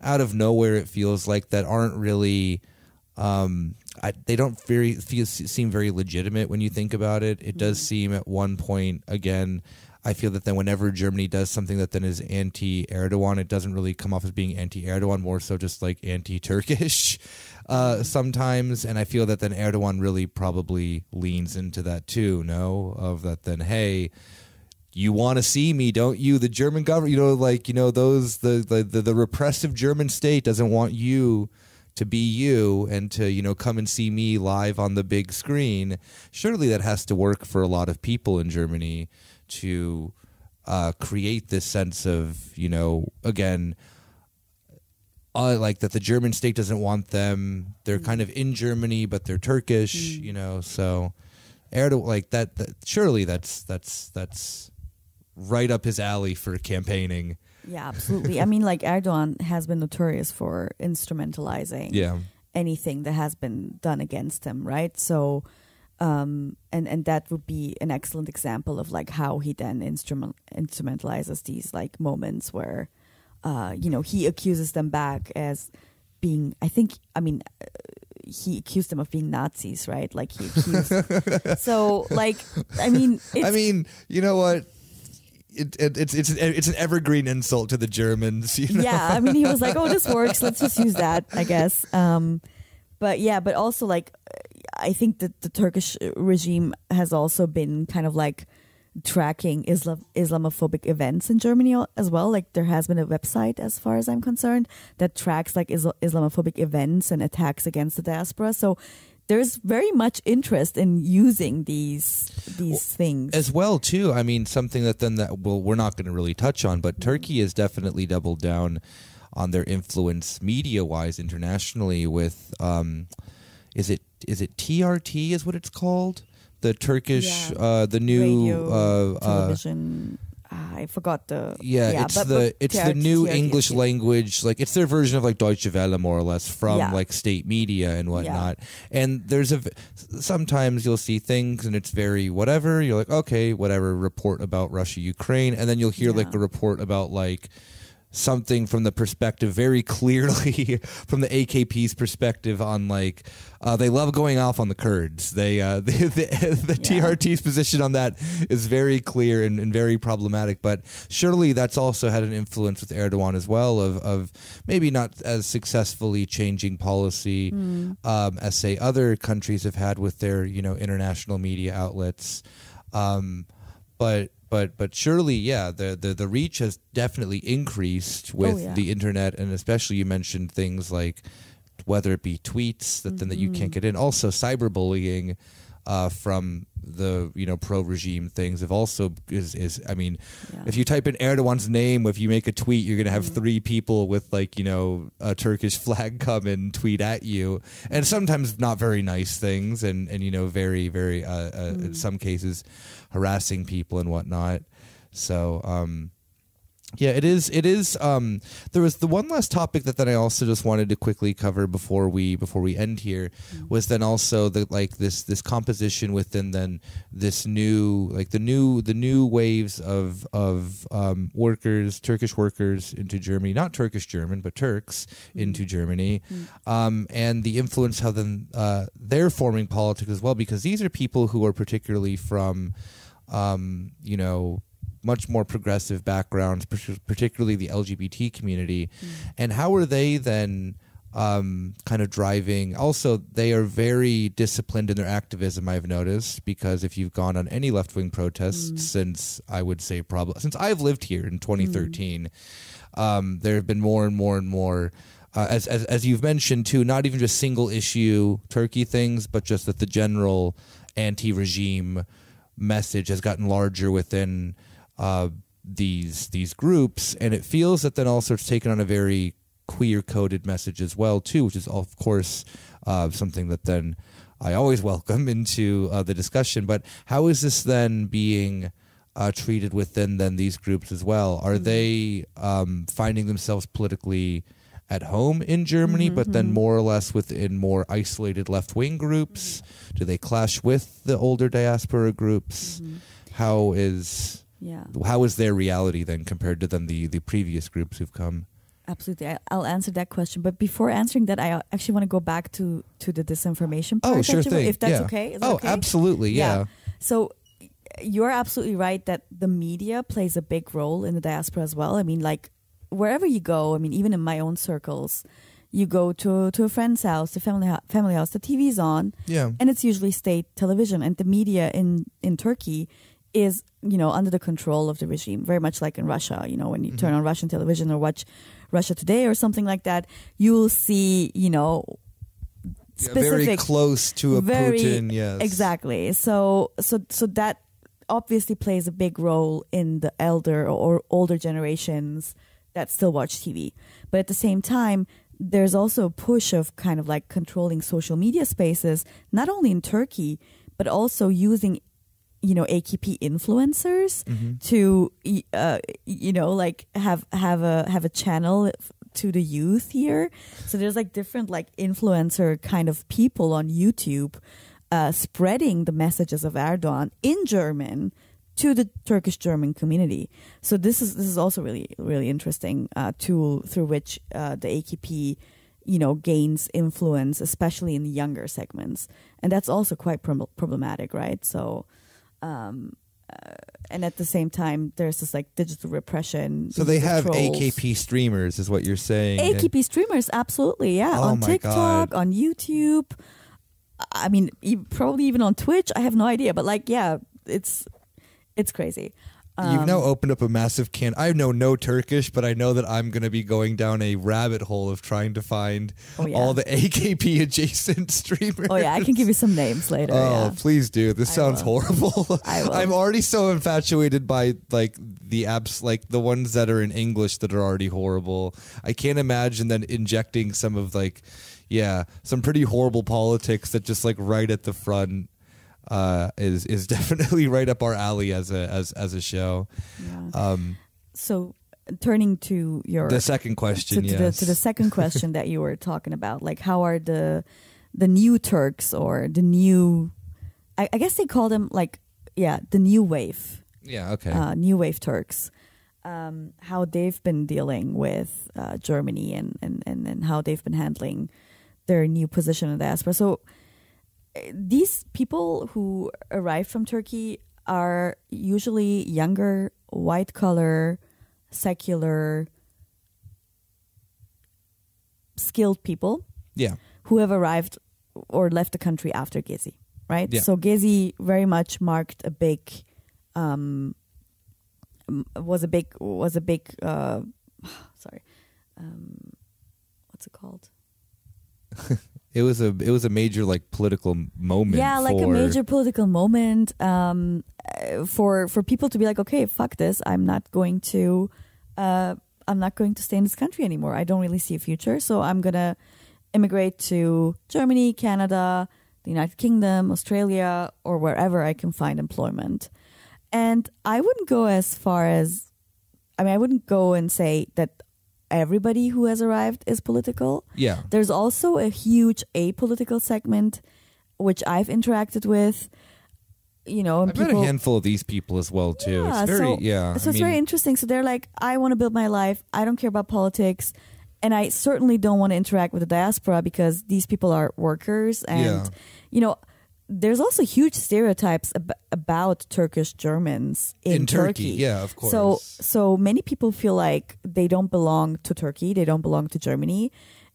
out of nowhere it feels like that aren't really um I, they don't very feel seem very legitimate when you think about it. It does mm-hmm. seem at one point again I feel that then whenever Germany does something that then is anti Erdogan, it doesn't really come off as being anti Erdogan, more so just like anti Turkish uh, sometimes. And I feel that then Erdogan really probably leans into that too, no? Of that then, hey, you want to see me, don't you? The German government, you know, like, you know, those, the, the, the, the repressive German state doesn't want you to be you and to you know come and see me live on the big screen surely that has to work for a lot of people in germany to uh, create this sense of you know again uh, like that the german state doesn't want them. They're kind of in germany but they're turkish you know so Erdogan, like that, that surely that's that's that's right up his alley for campaigning. Yeah, absolutely. I mean, like Erdogan has been notorious for instrumentalizing yeah. anything that has been done against him, right? So, um, and and that would be an excellent example of like how he then instrument instrumentalizes these like moments where, uh, you know, he accuses them back as being. I think. I mean. Uh, he accused them of being Nazis, right? Like he accused. so, like, I mean, it's, I mean, you know what? It, it, it's it's it's an evergreen insult to the Germans. You know? yeah i mean he was like oh this works let's just use that i guess um but yeah but also like i think that the turkish regime has also been kind of like tracking Islam islamophobic events in germany as well. Like there has been a website as far as i'm concerned that tracks like Isla- islamophobic events and attacks against the diaspora. So there's very much interest in using these these things. As well, too. I mean, something that then that well, we're not going to really touch on, but Turkey has definitely doubled down on their influence media wise internationally with um, is it is it TRT is what it's called the Turkish Yeah. uh, the new radio uh, uh, television ah, i forgot the Yeah, it's but- the but it's the new TRT, English yeah. language, like it's their version of like Deutsche Welle, more or less, from Yeah. like state media and whatnot. And there's a sometimes you'll see things and it's very whatever. You're like, okay, whatever. Report about Russia, Ukraine, and then you'll hear like a report about like something from the perspective very clearly from the AKP's perspective on like uh, they love going off on the Kurds. They uh, the, the, the Yeah. TRT's position on that is very clear and, and very problematic. But surely that's also had an influence with Erdogan as well of of maybe not as successfully changing policy Hmm. um, as say other countries have had with their you know international media outlets. Um, but but but surely yeah the, the the reach has definitely increased with Oh, yeah. the internet and especially you mentioned things like whether it be tweets that then that you Mm-hmm. can't get in. Also, cyberbullying uh, from the you know pro regime things have also is is I mean, Yeah. if you type in Erdogan's name, if you make a tweet, you're gonna have Mm-hmm. three people with like you know a Turkish flag come and tweet at you, and sometimes not very nice things, and and you know very very uh, uh, Mm. in some cases harassing people and whatnot. So um, yeah, it is. It is. Um, there was the one last topic that then I also just wanted to quickly cover before we before we end here was then also the like this this composition within then this new like the new the new waves of of um, workers Turkish workers into Germany not Turkish German but Turks into Germany um, and the influence how then uh, they're forming politics as well because these are people who are particularly from um, you know much more progressive backgrounds, particularly the LGBT community, and how are they then um, kind of driving? Also, they are very disciplined in their activism. I've noticed because if you've gone on any left wing protests since I would say probably since I've lived here in 2013, um, there have been more and more and more. Uh, as, as as you've mentioned too, not even just single issue Turkey things, but just that the general anti-regime message has gotten larger within uh, these these groups, and it feels that then also it's taken on a very queer coded message as well too, which is of course uh, something that then I always welcome into uh, the discussion. But how is this then being uh, treated within then these groups as well? Are they um, finding themselves politically at home in Germany, but then more or less within more isolated left wing groups? Do they clash with the older diaspora groups? How is yeah. how is their reality then compared to then the the previous groups who've come? Absolutely, I, I'll answer that question. But before answering that, I uh, actually want to go back to to the disinformation part. Oh, sure were- thing. If that's yeah. okay. Is oh, okay? absolutely. Yeah. So you're absolutely right that the media plays a big role in the diaspora as well. I mean, like wherever you go, I mean, even in my own circles, you go to to a friend's house, the family family house, the TV's on, Yeah. and it's usually state television, and the media in in Turkey is you know under the control of the regime, very much like in Russia. You know, when you Mm-hmm. turn on Russian television or watch Russia Today or something like that, you'll see you know Yeah, very close to a very- Putin. Yes. Exactly. So so so that obviously plays a big role in the elder or older generations that still watch TV. But at the same time, there's also a push of kind of like controlling social media spaces, not only in Turkey, but also using you know AKP influencers Mm-hmm. to uh, you know like have have a have a channel to the youth here so there's like different like influencer kind of people on youtube uh, spreading the messages of erdogan in german to the turkish german community so this is this is also really really interesting uh, tool through which uh, the akp you know gains influence especially in the younger segments and that's also quite prob- problematic right so um, uh, and at the same time, there's this like digital repression. So they have trolls. AKP streamers, is what you're saying. and- AKP streamers, absolutely, yeah, Oh on TikTok, God. on YouTube. I mean, e- probably even on Twitch. I have no idea, but like, yeah, it's it's crazy. You've Um, now opened up a massive can. I know no Turkish, but I know that I'm going to be going down a rabbit hole of trying to find Oh, yeah. all the AKP adjacent streamers. Oh yeah, I can give you some names later. Oh, yeah. please do. This I sounds will. horrible. I. I'm already so infatuated by like the apps, like the ones that are in English that are already horrible. I can't imagine then injecting some of like, yeah, some pretty horrible politics that just like right at the front uh, is is definitely right up our alley as a as as a show. Yeah. Um, So turning to your the second question, to, to, yes. the, to the second question that you were talking about, like how are the the new Turks or the new? I, I guess they call them like yeah, the new wave, yeah, okay. uh, new wave Turks. Um, how they've been dealing with uh, Germany and, and, and, and how they've been handling their new position in the diaspora. So these people who arrive from Turkey are usually younger, white collar, secular, skilled people yeah, who have arrived or left the country after Gezi, right? Yeah. So Gezi very much marked a big, um, was a big was a big, uh, sorry, um, what's it called? it was a it was a major like political moment. yeah like a major political moment um, uh, for for people to be like okay fuck this. I'm not going to uh, i'm not going to stay in this country anymore. I don't really see a future. So i'm gonna immigrate to germany canada the united kingdom australia or wherever i can find employment. And i wouldn't go as far as i mean i wouldn't go and say that everybody who has arrived is political Yeah. there's also a huge apolitical segment which I've interacted with. You know, and I've met a handful of these people as well too. Yeah, it's very so, yeah. so I it's very interesting. So they're like, I want to build my life. I don't care about politics, and I certainly don't want to interact with the diaspora because these people are workers, and Yeah. you know, there's also huge stereotypes ab- about Turkish Germans in, in Turkey. Yeah, of course. so so many people feel like they don't belong to Turkey, they don't belong to Germany.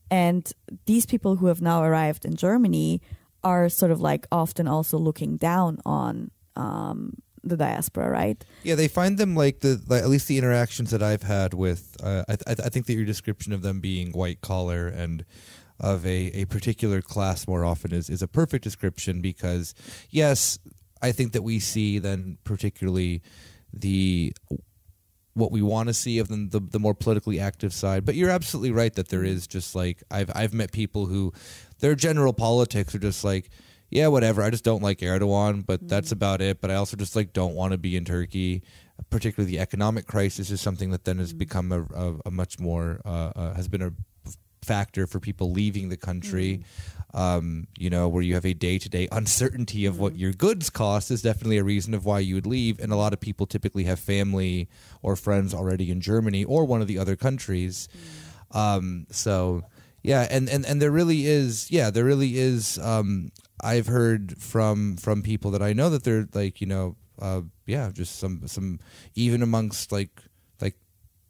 And these people who have now arrived in Germany are sort of like often also looking down on um, the diaspora, right? Yeah, they find them like the like, at least the interactions that I've had with. Uh, I, I I think that your description of them being white collar and of a, a particular class more often is is a perfect description because yes, I think that we see then particularly the what we want to see of them, the the more politically active side. But you're absolutely right that there is just like I've I've met people who their general politics are just like yeah whatever I just don't like Erdogan but that's about it. But I also just like don't want to be in Turkey. Particularly the economic crisis is something that then has become a, a, a much more uh, uh, has been a factor for people leaving the country. Um, you know, where you have a day to day uncertainty of what your goods cost is definitely a reason of why you would leave. And a lot of people typically have family or friends already in Germany or one of the other countries. Um, so yeah, and, and, and there really is, yeah, there really is. Um, I've heard from from people that I know that they're like, you know, uh, yeah, just some some even amongst like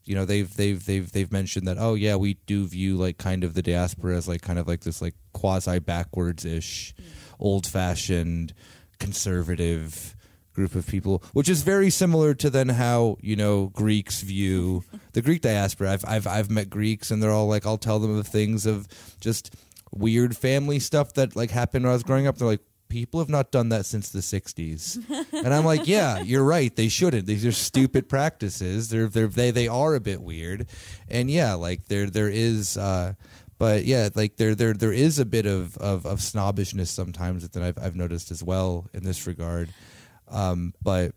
you know they've they've they've they've mentioned that oh yeah we do view like kind of the diaspora as like kind of like this like quasi backwards ish mm. old fashioned conservative group of people which is very similar to then how you know Greeks view the Greek diaspora. I've I've I've met Greeks and they're all like I'll tell them of things of just weird family stuff that like happened when I was growing up. They're like people have not done that since the 60s and i'm like yeah you're right they shouldn't. These are stupid practices. They're, they're they they are a bit weird. And yeah like there there is uh but yeah like there there there is a bit of of, of snobbishness sometimes that I've, I've noticed as well in this regard. Um but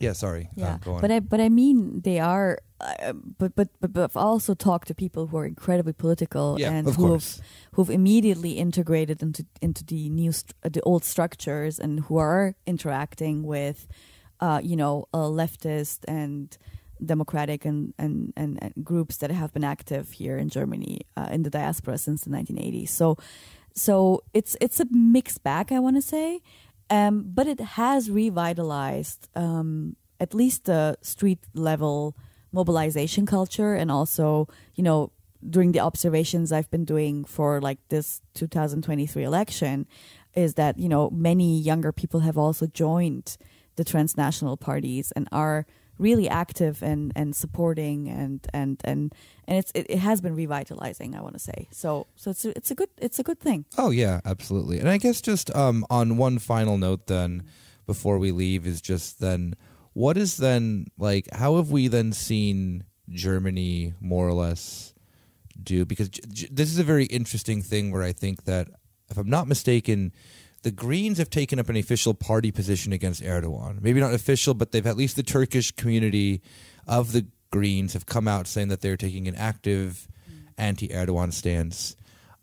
yeah sorry Yeah, on. but I but I mean they are, uh, but, but but but I've also talked to people who are incredibly political Yeah, and who course. have who've immediately integrated into into the new uh, the old structures and who are interacting with, uh, you know, uh, leftist and democratic and, and, and, and groups that have been active here in Germany uh, in the diaspora since the 1980s. So so it's it's a mixed bag, I want to say. Um, but it has revitalized um, at least the street level mobilization culture and also you know during the observations i've been doing for like this 2023 election is that you know many younger people have also joined the transnational parties and are really active and and supporting and and and and it's it, it has been revitalizing i want to say so so it's a, it's a good it's a good thing Oh yeah, absolutely. And I guess just um, on one final note, then before we leave, is just then what is then like how have we then seen Germany more or less do? Because this is a very interesting thing where I think that if I'm not mistaken. The Greens have taken up an official party position against Erdogan. Maybe not official, but they've at least the Turkish community of the Greens have come out saying that they're taking an active anti-Erdogan stance.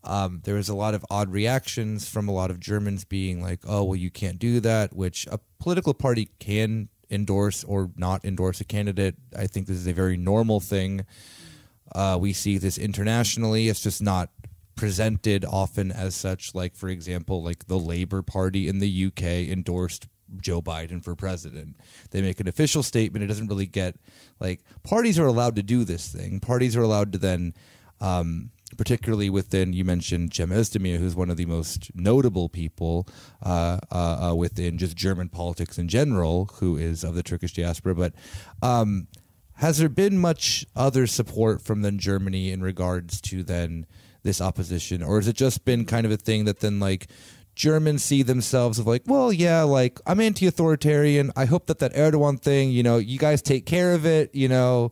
Um, there was a lot of odd reactions from a lot of Germans being like, "Oh, well, you can't do that," which a political party can endorse or not endorse a candidate. I think this is a very normal thing. Uh, we see this internationally. It's just not presented often as such. Like, for example, like the Labour Party in the UK endorsed Joe Biden for president. They make an official statement. It doesn't really get like parties are allowed to do this thing. Parties are allowed to then, um, particularly within you mentioned Cem Özdemir, who's one of the most notable people uh, uh, uh, within just German politics in general, who is of the Turkish diaspora. But um, has there been much other support from then Germany in regards to then this opposition, or has it just been kind of a thing that then like Germans see themselves of like, well, yeah, like I'm anti-authoritarian. I hope that that Erdogan thing, you know, you guys take care of it. You know,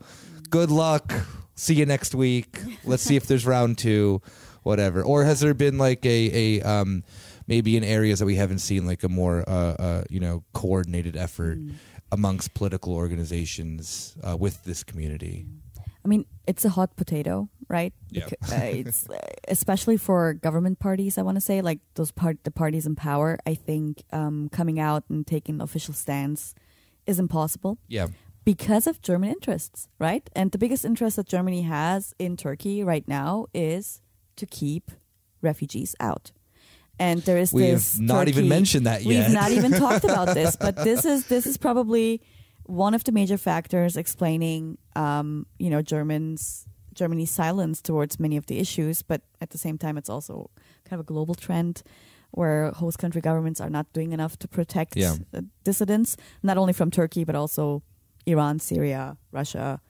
good luck. See you next week. Let's see if there's round two, whatever. Or has there been like a a um, maybe in areas that we haven't seen like a more uh, uh, you know coordinated effort amongst political organizations uh, with this community? I mean, it's a hot potato, right? Yeah. Uh, it's uh, especially for government parties. I want to say, like those part the parties in power. I think um, coming out and taking an official stance is impossible Yeah. because of German interests, right? And the biggest interest that Germany has in Turkey right now is to keep refugees out. And there is We this have not even mentioned that yet. We've not even talked about this, but this is this is probably one of the major factors explaining, um, you know, Germans Germany's silence towards many of the issues. But at the same time, it's also kind of a global trend where host country governments are not doing enough to protect Yeah. uh, dissidents, not only from Turkey but also Iran, Syria, Russia,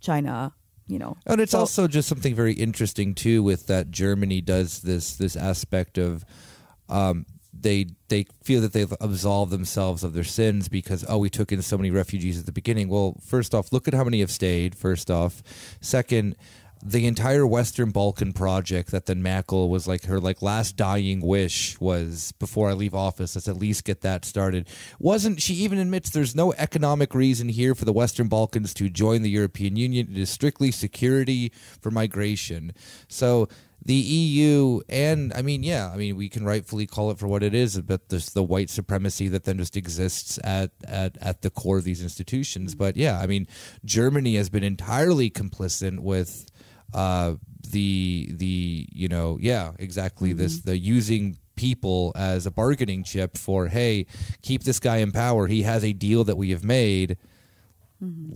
China. You know, And it's So- also just something very interesting too, with that Germany does this this aspect of um, they they feel that they've absolved themselves of their sins because oh we took in so many refugees at the beginning. Well, first off, look at how many have stayed. First off, second. The entire Western Balkan project that then Merkel was like her like last dying wish was before I leave office, let's at least get that started. Wasn't she even admits there's no economic reason here for the Western Balkans to join the European Union. It is strictly security for migration. So the EU and I mean, yeah, I mean we can rightfully call it for what it is, but there's the white supremacy that then just exists at at, at the core of these institutions. Mm-hmm. But yeah, I mean Germany has been entirely complicit with uh, the the you know yeah exactly this mm-hmm. the using people as a bargaining chip for hey keep this guy in power. He has a deal that we have made. Mm-hmm.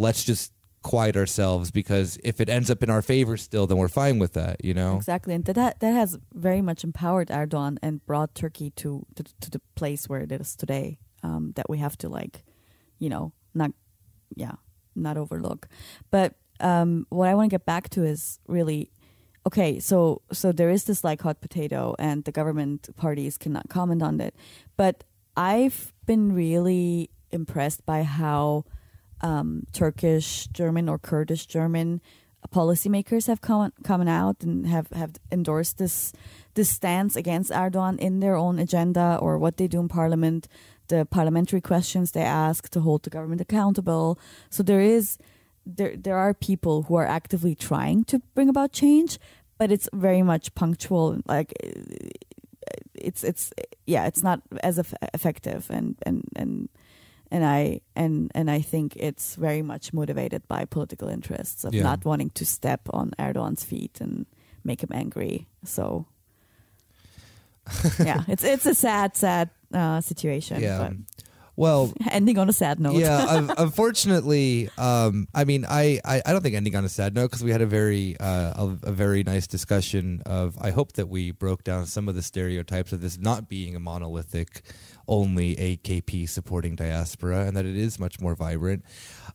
Let's just quiet ourselves because if it ends up in our favor still then we're fine with that you know Exactly, and that that has very much empowered Erdogan and brought Turkey to to, to the place where it is today. Um, that we have to like, you know, not yeah, not overlook. But um, what I want to get back to is really okay. So so there is this like hot potato, and the government parties cannot comment on it. But I've been really impressed by how um, Turkish German or Kurdish German policymakers have come come out and have, have endorsed this this stance against Erdogan in their own agenda or what they do in parliament, the parliamentary questions they ask to hold the government accountable. So there is there there are people who are actively trying to bring about change, but it's very much punctual. Like it's it's yeah, it's not as effective and and and and I and and I think it's very much motivated by political interests of Yeah. not wanting to step on Erdogan's feet and make him angry. So yeah, it's it's a sad, sad uh, situation. yeah well ending on a sad note. yeah unfortunately um i mean I, I i don't think ending on a sad note because we had a very uh a, a very nice discussion of i hope that we broke down some of the stereotypes of this not being a monolithic only akp supporting diaspora and that it is much more vibrant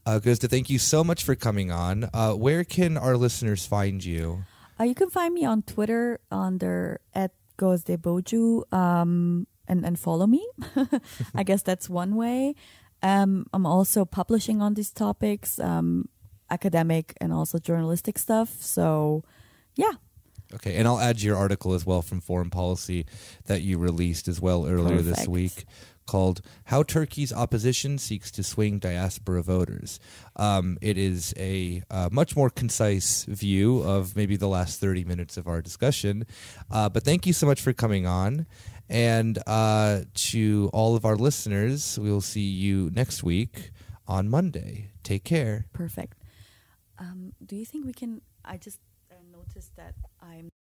uh Gözde, thank you so much for coming on uh where can our listeners find you Uh, you can find me on Twitter under at goesdeboju um, and, and follow me. I guess that's one way. Um, I'm also publishing on these topics, um, academic and also journalistic stuff. So, yeah. Okay, and I'll add your article as well from Foreign Policy that you released as well earlier this week called How Turkey's Opposition Seeks to Swing Diaspora Voters. Um, it is a uh, much more concise view of maybe the last 30 minutes of our discussion. Uh, but thank you so much for coming on. And uh, to all of our listeners, we will see you next week on Monday. Take care. Perfect. Um, do you think we can? I just uh, noticed that I'm.